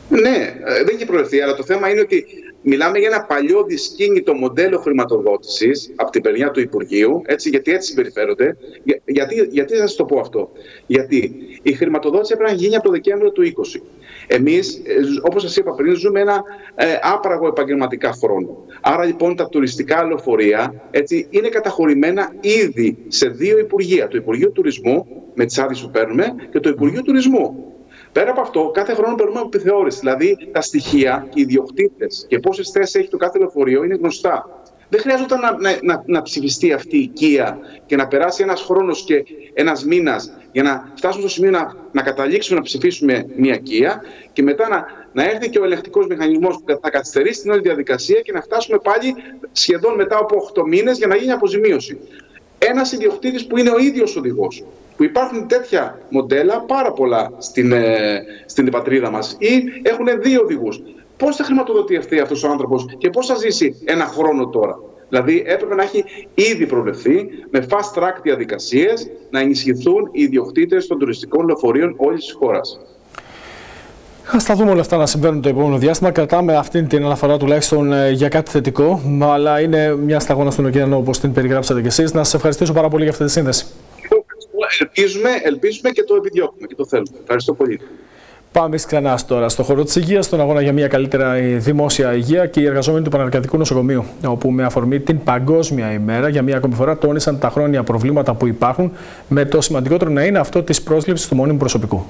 Ναι, δεν έχει προβλεφθεί, αλλά το θέμα είναι ότι Μιλάμε για ένα παλιό δυσκίνητο μοντέλο χρηματοδότησης από την περιά του Υπουργείου, έτσι, γιατί έτσι συμπεριφέρονται. Για, γιατί, γιατί θα σας το πω αυτό. Γιατί η χρηματοδότηση έπρεπε να γίνει από το Δεκέμβριο του 2020. Εμείς, ε, όπως σας είπα πριν, ζούμε ένα ε, άπραγο επαγγελματικά χρόνο. Άρα λοιπόν τα τουριστικά λεωφορεία έτσι, είναι καταχωρημένα ήδη σε δύο Υπουργεία. Το Υπουργείο Τουρισμού, με τις άδειες που παίρνουμε, και το Υπουργείο Τουρισμού. Πέρα από αυτό, κάθε χρόνο περνούμε από επιθεώρηση. Δηλαδή, τα στοιχεία και οι ιδιοκτήτες και πόσες θέσεις έχει το κάθε λεωφορείο είναι γνωστά. Δεν χρειάζεται να, να, να, να ψηφιστεί αυτή η οικία και να περάσει ένας χρόνος και ένας μήνας για να φτάσουμε στο σημείο να, να καταλήξουμε να ψηφίσουμε μια οικία και μετά να, να έρθει και ο ελεκτικό μηχανισμός που θα καθυστερήσει την όλη διαδικασία και να φτάσουμε πάλι σχεδόν μετά από 8 μήνες για να γίνει αποζημίωση. Ένας ιδιοκτήτης που είναι ο ίδιος οδηγός, που υπάρχουν τέτοια μοντέλα πάρα πολλά στην, ε, στην πατρίδα μας ή έχουν δύο οδηγούς. Πώς θα χρηματοδοτηθεί αυτός ο άνθρωπος και πώς θα ζήσει ένα χρόνο τώρα; Δηλαδή έπρεπε να έχει ήδη προβλεφθεί με fast track διαδικασίες να ενισχυθούν οι ιδιοκτήτες των τουριστικών λεωφορείων όλης της χώρας. Α τα δούμε όλα αυτά να συμβαίνουν το επόμενο διάστημα. Κρατάμε αυτή την αναφορά τουλάχιστον ε, για κάτι θετικό, αλλά είναι μια σταγόνα στον ωκεανό όπως την περιγράψατε κι εσείς. Να σας ευχαριστήσω πάρα πολύ για αυτή τη σύνδεση ελπίζουμε, ελπίζουμε και το επιδιώκουμε και το θέλουμε. Ευχαριστώ πολύ. Πάμε ξανά τώρα στο χώρο της υγείας, στον αγώνα για μια καλύτερα δημόσια υγεία και οι εργαζόμενοι του Παναρκατικού Νοσοκομείου, όπου με αφορμή την Παγκόσμια ημέρα για μια ακόμη φορά τόνισαν τα χρόνια προβλήματα που υπάρχουν, με το σημαντικότερο να είναι αυτό της πρόσληψης του μόνιμου προσωπικού.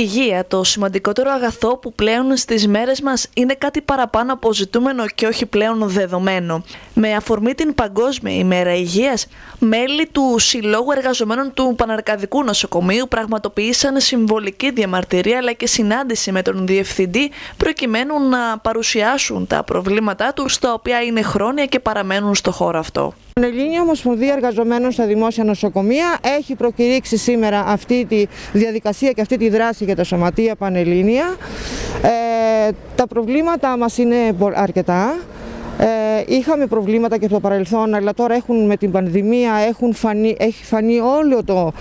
Υγεία, το σημαντικότερο αγαθό που πλέον στις μέρες μας είναι κάτι παραπάνω από ζητούμενο και όχι πλέον δεδομένο. Με αφορμή την Παγκόσμια ημέρα υγείας, μέλη του Συλλόγου Εργαζομένων του Παναρκαδικού Νοσοκομείου πραγματοποίησαν συμβολική διαμαρτυρία αλλά και συνάντηση με τον Διευθυντή προκειμένου να παρουσιάσουν τα προβλήματά τους τα οποία είναι χρόνια και παραμένουν στο χώρο αυτό. Η Ελληνική Ομοσπονδία Εργαζομένων στα Δημόσια Νοσοκομεία έχει προκηρύξει σήμερα αυτή τη διαδικασία και αυτή τη δράση για τα σωματεία πανελλήνια. Ε, τα προβλήματα μας είναι αρκετά. Ε, είχαμε προβλήματα και στο παρελθόν, αλλά τώρα έχουν με την πανδημία έχουν φανεί, έχει φανεί όλο το,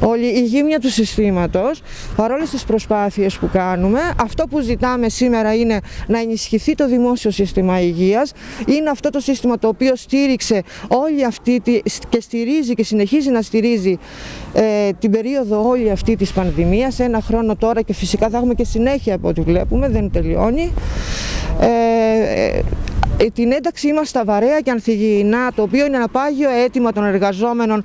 όλη η γύμνια του συστήματος. Παρόλες τις προσπάθειες που κάνουμε, αυτό που ζητάμε σήμερα είναι να ενισχυθεί το δημόσιο σύστημα υγείας. Είναι αυτό το σύστημα το οποίο στήριξε όλη αυτή τη, και στηρίζει και συνεχίζει να στηρίζει ε, την περίοδο όλη αυτή της πανδημίας. Ένα χρόνο τώρα και φυσικά θα έχουμε και συνέχεια από ό,τι βλέπουμε, δεν τελειώνει. Ε, ε, την ένταξή μας στα βαρέα και ανθυγιεινά, το οποίο είναι ένα πάγιο αίτημα των εργαζόμενων,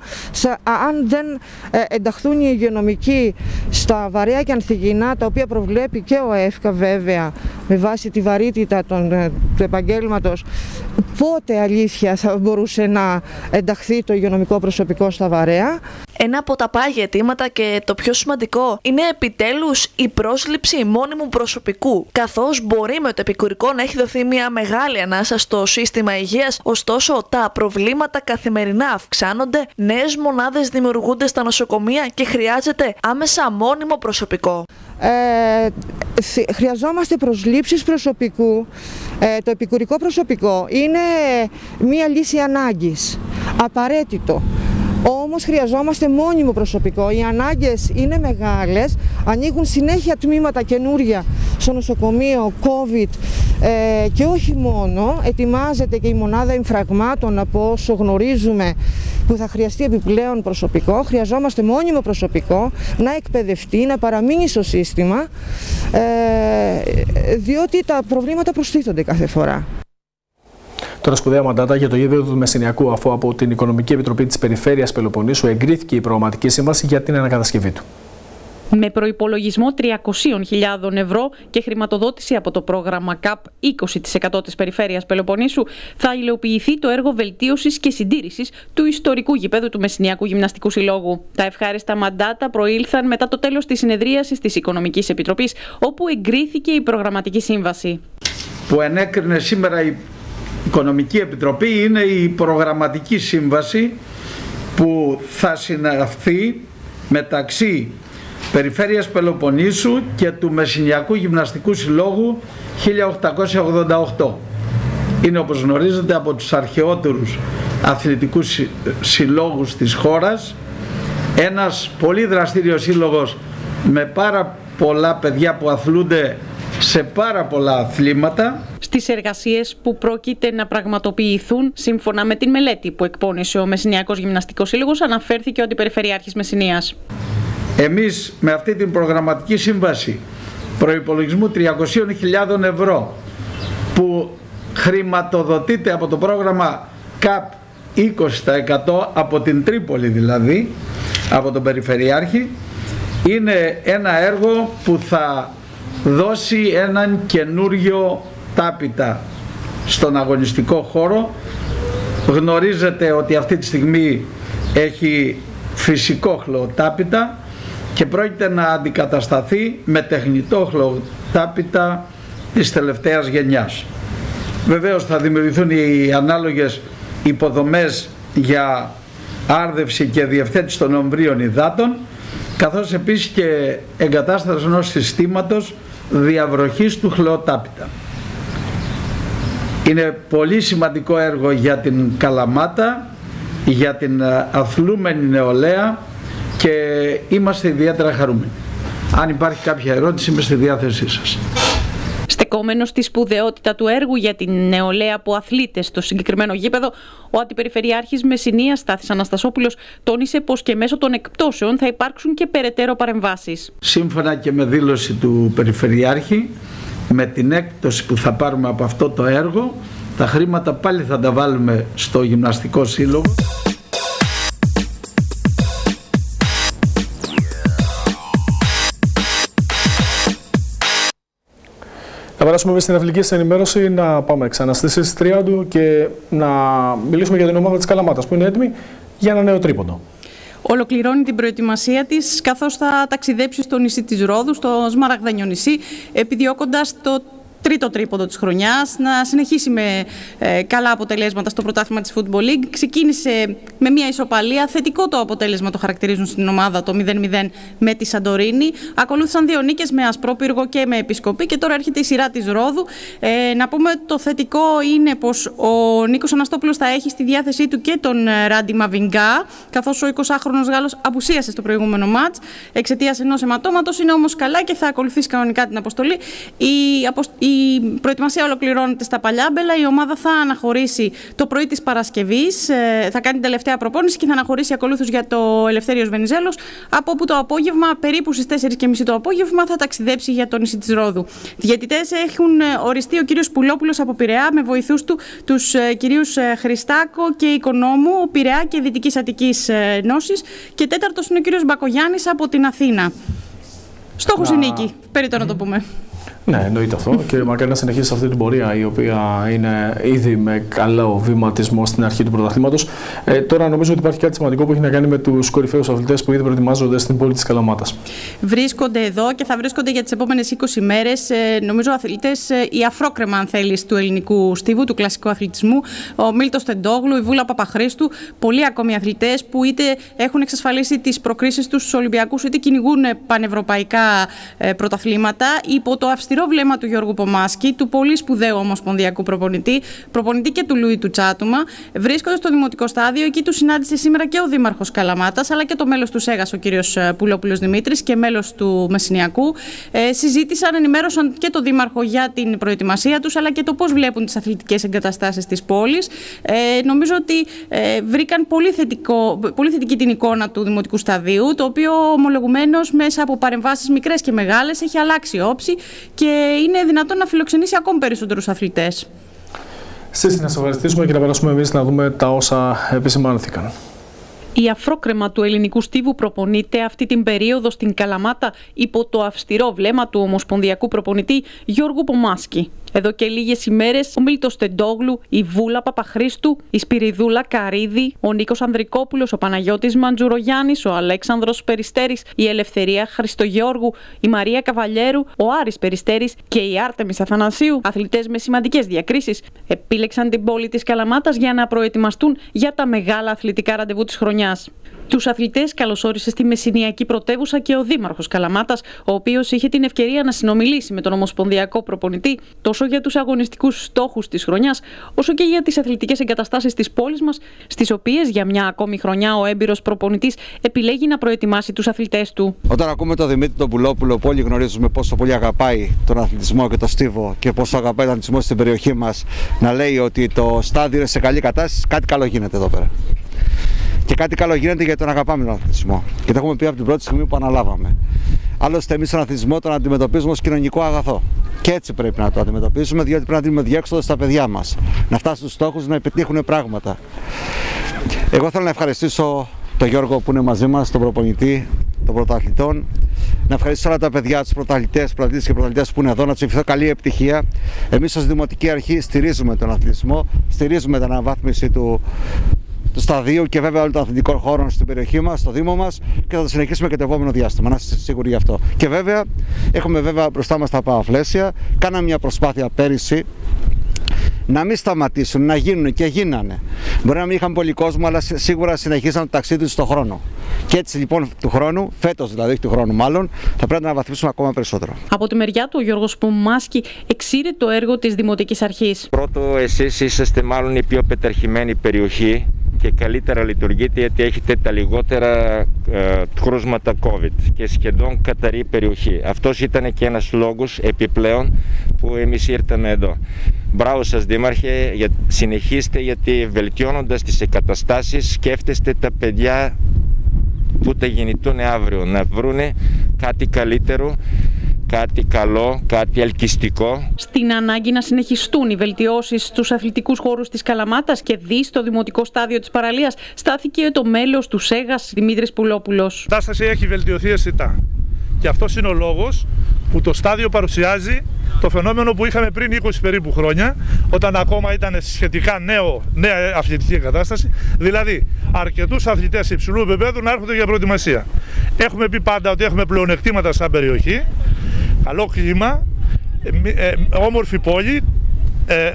αν δεν ε, ενταχθούν οι υγειονομικοί στα βαρέα και ανθυγιεινά, τα οποία προβλέπει και ο ΕΦΚΑ βέβαια, με βάση τη βαρύτητα των, ε, του επαγγέλματος, πότε αλήθεια θα μπορούσε να ενταχθεί το υγειονομικό προσωπικό στα βαρέα; Ένα από τα πάγια αιτήματα και το πιο σημαντικό είναι επιτέλους η πρόσληψη μόνιμου προσωπικού, καθώς μπορεί με το επικουρικό να έχει δοθεί μια μεγάλη ανάσα στο σύστημα υγείας, ωστόσο τα προβλήματα καθημερινά αυξάνονται, νέες μονάδες δημιουργούνται στα νοσοκομεία και χρειάζεται άμεσα μόνιμο προσωπικό. Ε, χρειαζόμαστε προσλήψεις προσωπικού. Ε, το επικουρικό προσωπικό είναι μία λύση ανάγκης, απαραίτητο. Όμως χρειαζόμαστε μόνιμο προσωπικό. Οι ανάγκες είναι μεγάλες, ανοίγουν συνέχεια τμήματα καινούρια στο νοσοκομείο, COVID ε, και όχι μόνο. Ετοιμάζεται και η μονάδα εμφραγμάτων από όσο γνωρίζουμε που θα χρειαστεί επιπλέον προσωπικό. Χρειαζόμαστε μόνιμο προσωπικό να εκπαιδευτεί, να παραμείνει στο σύστημα, ε, διότι τα προβλήματα προστίθονται κάθε φορά. Τώρα σπουδαία μαντάτα για το γήπεδο του Μεσσηνιακού, αφού από την Οικονομική Επιτροπή της Περιφέρειας Πελοποννήσου εγκρίθηκε η προγραμματική σύμβαση για την ανακατασκευή του. Με προπολογισμό 300.000 ευρώ και χρηματοδότηση από το πρόγραμμα ΚΑΠ 20% της Περιφέρειας Πελοποννήσου θα υλοποιηθεί το έργο βελτίωσης και συντήρησης του ιστορικού γηπέδου του Μεσσηνιακού Γυμναστικού Συλλόγου. Τα ευχάριστα μαντάτα προήλθαν μετά το τέλος της συνεδρίασης της Οικονομικής Επιτροπής, όπου εγκρίθηκε η προγραμματική σύμβαση. Που ενέκρινε σήμερα η Οικονομική Επιτροπή είναι η προγραμματική σύμβαση που θα συναυθεί μεταξύ Περιφέρειας Πελοποννήσου και του Μεσσηνιακού Γυμναστικού Συλλόγου 1888. Είναι όπως γνωρίζετε από τους αρχαιότερους αθλητικούς συλλόγους της χώρας ένας πολύ δραστήριος σύλλογος με πάρα πολλά παιδιά που αθλούνται σε πάρα πολλά αθλήματα. Στις εργασίες που πρόκειται να πραγματοποιηθούν σύμφωνα με την μελέτη που εκπώνησε ο Μεσσηνιακός Γυμναστικός Σύλλογος αναφέρθηκε ο Αντιπεριφερειάρχης Μεσσηνίας. Εμείς με αυτή την προγραμματική σύμβαση προϋπολογισμού 300.000 ευρώ που χρηματοδοτείται από το πρόγραμμα ΚΑΠ 20% από την Τρίπολη δηλαδή, από τον Περιφερειάρχη, είναι ένα έργο που θα δώσει έναν καινούριο τάπητα στον αγωνιστικό χώρο. Γνωρίζετε ότι αυτή τη στιγμή έχει φυσικό χλωτάπητα και πρόκειται να αντικατασταθεί με τεχνητό χλωτάπητα της τελευταίας γενιάς. Βεβαίως θα δημιουργηθούν οι ανάλογες υποδομές για άρδευση και διευθέτηση των ομβρίων υδάτων καθώς επίσης και εγκατάσταση ενός συστήματος διαβροχής του χλωτάπητα. Είναι πολύ σημαντικό έργο για την Καλαμάτα, για την αθλούμενη νεολαία και είμαστε ιδιαίτερα χαρούμενοι. Αν υπάρχει κάποια ερώτηση είμαι στη διάθεσή σας. Στεκόμενος στη σπουδαιότητα του έργου για την νεολαία που αθλείται στο συγκεκριμένο γήπεδο, ο Αντιπεριφερειάρχης Μεσσηνίας Στάθης Αναστασόπουλος τόνισε πως και μέσω των εκπτώσεων θα υπάρξουν και περαιτέρω παρεμβάσεις. Σύμφωνα και με δήλωση του Περιφερειάρχη, με την έκπτωση που θα πάρουμε από αυτό το έργο, τα χρήματα πάλι θα τα βάλουμε στο γυμναστικό σύλλογο. Θα περάσουμε στην αθλητική ενημέρωση, να πάμε ξανά στις Τριάντου και να μιλήσουμε για την ομάδα της Καλαμάτας που είναι έτοιμη για ένα νέο τρίποντο. Ολοκληρώνει την προετοιμασία της, καθώς θα ταξιδέψει στο νησί της Ρόδου, στο Σμαραγδανιό νησί, επιδιώκοντας το τρίτο τρίποντο της χρονιάς, να συνεχίσει με ε, καλά αποτελέσματα στο πρωτάθλημα της Football League. Ξεκίνησε με μια ισοπαλία, θετικό το αποτέλεσμα το χαρακτηρίζουν στην ομάδα το 0-0 με τη Σαντορίνη. Ακολούθησαν δύο νίκες με Ασπρόπυργο και με Επισκοπή και τώρα έρχεται η σειρά της Ρόδου. Ε, να πούμε το θετικό είναι πως ο Νίκος Αναστόπουλος θα έχει στη διάθεσή του και τον ε, Ράντι Μαβιγκά, καθώς ο 20χρονος Γάλλος απουσίασε στο προηγούμενο μάτς εξαιτίας ενός αιματώματος. Είναι όμως καλά και θα ακολουθήσει κανονικά την αποστολή. Η, η προετοιμασία ολοκληρώνεται στα Παλιάμπελα. Η ομάδα θα αναχωρήσει το πρωί της Παρασκευής. Ε, θα κάνει την τελευταία προπόνηση και θα αναχωρήσει ακολούθως για το Ελευθέριος Βενιζέλος. Από όπου το απόγευμα, περίπου στις 4.30 το απόγευμα, θα ταξιδέψει για το νησί της Ρόδου. Διαιτητές έχουν ε, οριστεί ο κύριος Πουλόπουλος από Πειραιά με βοηθούς του τους ε, κυρίους Χριστάκο και Οικονόμου, Πειραιά και Δυτικής Αττικής Νόση. Και τέταρτος είναι ο κύριος Μπακογιάννης από την Αθήνα. Στόχος η νίκη, περίτω να το πούμε. Ναι, εννοείται αυτό. και μακάρι να συνεχίσει αυτή την πορεία η οποία είναι ήδη με καλό βηματισμό στην αρχή του πρωταθλήματος. Ε, τώρα νομίζω ότι υπάρχει κάτι σημαντικό που έχει να κάνει με τους κορυφαίους αθλητές που ήδη προετοιμάζονται στην πόλη της Καλαμάτας. Βρίσκονται εδώ και θα βρίσκονται για τις επόμενες 20 μέρες. Ε, νομίζω αθλητές, ε, η αφρόκρεμα, αν θέλεις, του ελληνικού στίβου, του κλασικού αθλητισμού. Ο Μίλτος Τεντόγλου, η Βούλα Παπαχρίστου. Πολλοί ακόμη αθλητές που είτε έχουν εξασφαλίσει τις προκρίσεις τους στους Ολυμπιακούς, είτε κυνηγούν πανευρωπαϊκά ε, πρωταθλήματα υπό το αυστηρό αυστηρό βλέμμα του Γιώργου Πομάσκη, του πολύ σπουδαίου ομοσπονδιακού προπονητή, προπονητή και του Λουί του Τσάτουμα, βρίσκονται στο δημοτικό στάδιο. Εκεί του συνάντησε σήμερα και ο Δήμαρχος Καλαμάτας, αλλά και το μέλος του ΣΕΓΑ, ο κύριος ε, Πουλόπουλος Δημήτρης και μέλος του Μεσσηνιακού. Ε, συζήτησαν, ενημέρωσαν και το Δήμαρχο για την προετοιμασία τους, αλλά και το πώς βλέπουν τις αθλητικές εγκαταστάσεις της πόλης. Ε, νομίζω ότι ε, βρήκαν πολύ, θετικό, πολύ θετική την εικόνα του δημοτικού σταδίου, το οποίο ομολογουμένως μέσα από παρεμβάσεις μικρές και μεγάλες έχει αλλάξει όψη και είναι δυνατόν να φιλοξενήσει ακόμη περισσότερους αθλητές. Σύστη, να σας ευχαριστήσουμε και να περάσουμε εμείς να δούμε τα όσα επισημάνθηκαν. Η αφρόκρεμα του ελληνικού στίβου προπονείται αυτή την περίοδο στην Καλαμάτα υπό το αυστηρό βλέμμα του ομοσπονδιακού προπονητή Γιώργου Πομάσκη. Εδώ και λίγες ημέρες ο Μίλτος Τεντόγλου, η Βούλα Παπαχρίστου, η Σπυριδούλα Καρίδη, ο Νίκος Ανδρικόπουλος, ο Παναγιώτης Μαντζουρογιάννης, ο Αλέξανδρος Περιστέρης, η Ελευθερία Χριστογεώργου, η Μαρία Καβαλιέρου, ο Άρης Περιστέρης και η Άρτεμις Αθανασίου, αθλητές με σημαντικές διακρίσεις, επίλεξαν την πόλη της Καλαμάτας για να προετοιμαστούν για τα μεγάλα αθλητικά ραντεβού της χρονιάς. Τους αθλητές καλωσόρισε στη Μεσσηνιακή πρωτεύουσα και ο Δήμαρχος Καλαμάτας, ο οποίος είχε την ευκαιρία να συνομιλήσει με τον Ομοσπονδιακό προπονητή τόσο για τους αγωνιστικούς στόχους της χρονιάς, όσο και για τις αθλητικές εγκαταστάσεις της πόλης μας, στις οποίες για μια ακόμη χρονιά ο έμπειρος προπονητής επιλέγει να προετοιμάσει τους αθλητές του. Όταν ακούμε τον Δημήτρη τον Πουλόπουλο, που όλοι γνωρίζουμε πόσο πολύ αγαπάει τον αθλητισμό και τον στίβο και πόσο αγαπάει τον αθλητισμό στην περιοχή μας, να λέει ότι το στάδιο είναι σε καλή κατάσταση, κάτι καλό γίνεται εδώ πέρα. Και κάτι καλό γίνεται γιατί τον αγαπάμε τον αθλητισμό. Και το έχουμε πει από την πρώτη στιγμή που αναλάβαμε. Άλλωστε, εμείς τον αθλητισμό τον αντιμετωπίζουμε ως κοινωνικό αγαθό. Και έτσι πρέπει να το αντιμετωπίσουμε, διότι πρέπει να δίνουμε διέξοδο στα παιδιά μας. Να φτάσουν στους στόχους, να επιτύχουν πράγματα. Εγώ θέλω να ευχαριστήσω τον Γιώργο που είναι μαζί μας, τον προπονητή των πρωταθλητών. Να ευχαριστήσω όλα τα παιδιά, τους πρωταθλητές, πρωταθλητέ και πρωταθλητές που είναι εδώ, να τους ευχηθώ καλή επιτυχία. Εμείς ως Δημοτική Αρχή στηρίζουμε τον αθλητισμό, στηρίζουμε την αναβάθμιση του, του σταδίου και βέβαια όλων των αθλητικών χώρων στην περιοχή μας, στο Δήμο μας και θα το συνεχίσουμε και το επόμενο διάστημα. Να είστε σίγουροι γι' αυτό. Και βέβαια, έχουμε βέβαια μπροστά μας τα παραφλέσια. Κάναμε μια προσπάθεια πέρυσι να μην σταματήσουν, να γίνουν και γίνανε. Μπορεί να μην είχαν πολύ κόσμο, αλλά σίγουρα συνεχίσαν το ταξίδι τους στον χρόνο. Και έτσι λοιπόν του χρόνου, φέτος δηλαδή, του χρόνου μάλλον, θα πρέπει να βαθμίσουμε ακόμα περισσότερο. Από τη μεριά του, ο Γιώργος Πουμάσκη εξήρε το έργο της Δημοτικής Αρχής. Πρώτο, εσείς είσαστε μάλλον η πιο πεταρχημένη περιοχή και καλύτερα λειτουργείτε γιατί έχετε τα λιγότερα ε, κρούσματα COVID και σχεδόν καταρρή περιοχή. Αυτός ήταν και ένας λόγος επιπλέον που εμείς ήρθαμε εδώ. Μπράβο σας Δήμαρχε, για, συνεχίστε γιατί βελτιώνοντας τις εγκαταστάσεις σκέφτεστε τα παιδιά που θα γεννηθούν αύριο να βρούνε κάτι καλύτερο κάτι καλό, κάτι ελκυστικό. Στην ανάγκη να συνεχιστούν οι βελτιώσεις στους αθλητικούς χώρους της Καλαμάτας και δει στο δημοτικό στάδιο της παραλίας, στάθηκε το μέλος του ΣΕΓΑ Δημήτρης Πουλόπουλος. Η κατάσταση έχει βελτιωθεί αισθητά. Και αυτός είναι ο λόγος που το στάδιο παρουσιάζει το φαινόμενο που είχαμε πριν 20 περίπου χρόνια, όταν ακόμα ήταν σχετικά νέο, νέα αθλητική κατάσταση, δηλαδή αρκετούς αθλητές υψηλού επίπεδου να έρχονται για προετοιμασία. Έχουμε πει πάντα ότι έχουμε πλεονεκτήματα σαν περιοχή, καλό κλίμα ε, όμορφη πόλη, ε,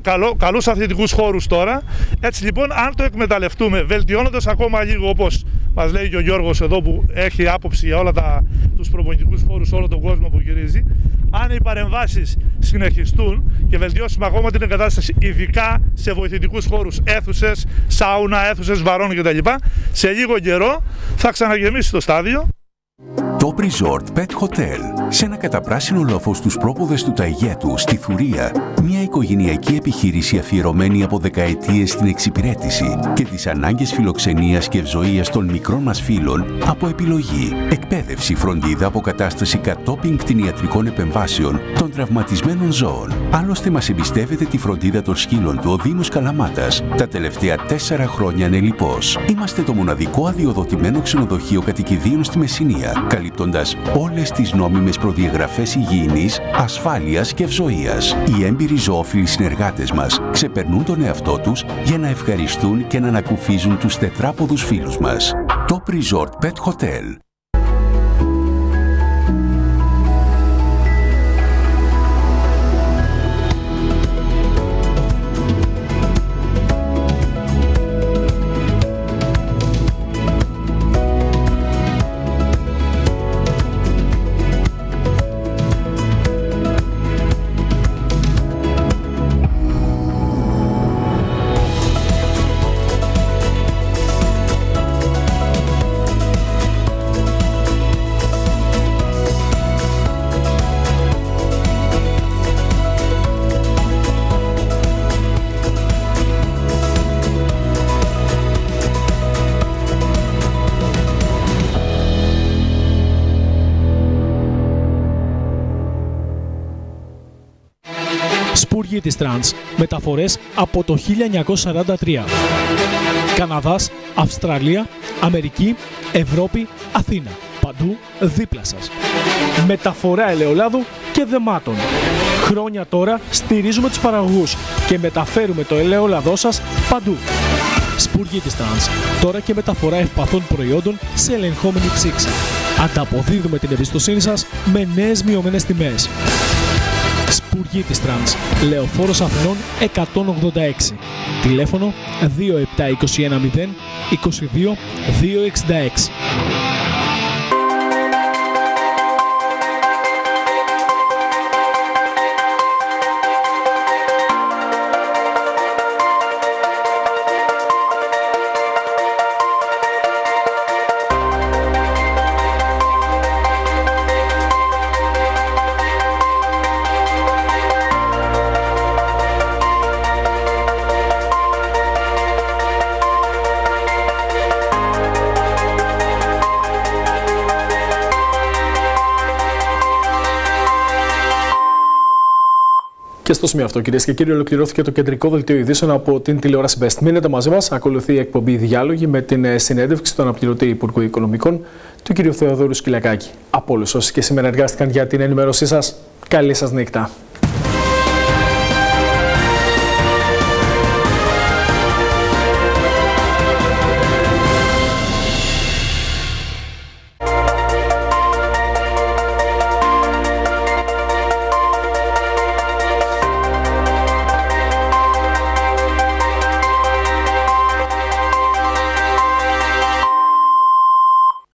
καλό, καλούς αθλητικούς χώρους τώρα. Έτσι λοιπόν αν το εκμεταλλευτούμε βελτιώνοντας ακόμα λίγο όπως μας λέει και ο Γιώργος εδώ που έχει άποψη για όλα τα, τους προπονητικούς χώρους όλο τον κόσμο που γυρίζει αν οι παρεμβάσεις συνεχιστούν και βελτιώσουμε ακόμα την εγκατάσταση ειδικά σε βοηθητικούς χώρους αίθουσες, σάουνα, αίθουσες βαρών κτλ. Σε λίγο καιρό θα ξαναγεμίσει το στάδιο το Resort Pet Hotel, σε ένα καταπράσινο λόφος στους πρόποδες του Ταϊγέτου, στη Θουρία, μια οικογενειακή επιχείρηση αφιερωμένη από δεκαετίες στην εξυπηρέτηση και τις ανάγκες φιλοξενίας και ευζοίας των μικρών μας φίλων από επιλογή, εκπαίδευση, φροντίδα, αποκατάσταση κατόπιν κτηνιατρικών επεμβάσεων των τραυματισμένων ζώων. Άλλωστε μας εμπιστεύεται τη φροντίδα των σκύλων του ο Δήμος Καλαμάτας τα τελευταία τέσσερα χρόνια ανελιπώς. Είμαστε το μοναδικό αδειοδοτημένο ξενοδοχείο κατοικιδίων στη Μεσσηνία, καλύπτοντας όλες τις νόμιμες προδιαγραφές υγιεινής, ασφάλειας και ευζοίας. Οι έμπειροι ζωόφιλοι συνεργάτες μας ξεπερνούν τον εαυτό τους για να ευχαριστούν και να ανακουφίζουν τους τετράποδους φίλους μας. Top Resort Pet Hotel Υπουργή της Τρανς, μεταφορές από το 1943. Καναδάς, Αυστραλία, Αμερική, Ευρώπη, Αθήνα. Παντού δίπλα σας. Μεταφορά ελαιολάδου και δεμάτων. Χρόνια τώρα στηρίζουμε τους παραγωγούς και μεταφέρουμε το ελαιόλαδό σας παντού. Σπουργή της Τρανς, τώρα και μεταφορά ευπαθών προϊόντων σε ελεγχόμενη ψήξη. Ανταποδίδουμε την εμπιστοσύνη σας με νέες μειωμένες τιμές. Σπουργή της Τρανς, Λεωφόρος Αθηνών 186. Τηλέφωνο 27210 22 266. Και στο σημείο αυτό, κυρίες και κύριοι, ολοκληρώθηκε το κεντρικό δελτίο ειδήσεων από την τηλεόραση Best. Μείνετε μαζί μας. Ακολουθεί η εκπομπή Διάλογοι με την ε, συνέντευξη του αναπληρωτή Υπουργού Οικονομικών, του κ. Θεοδόρου Σκυλακάκη. Από όλους όσοι και σήμερα εργάστηκαν για την ενημέρωσή σας, καλή σας νύχτα.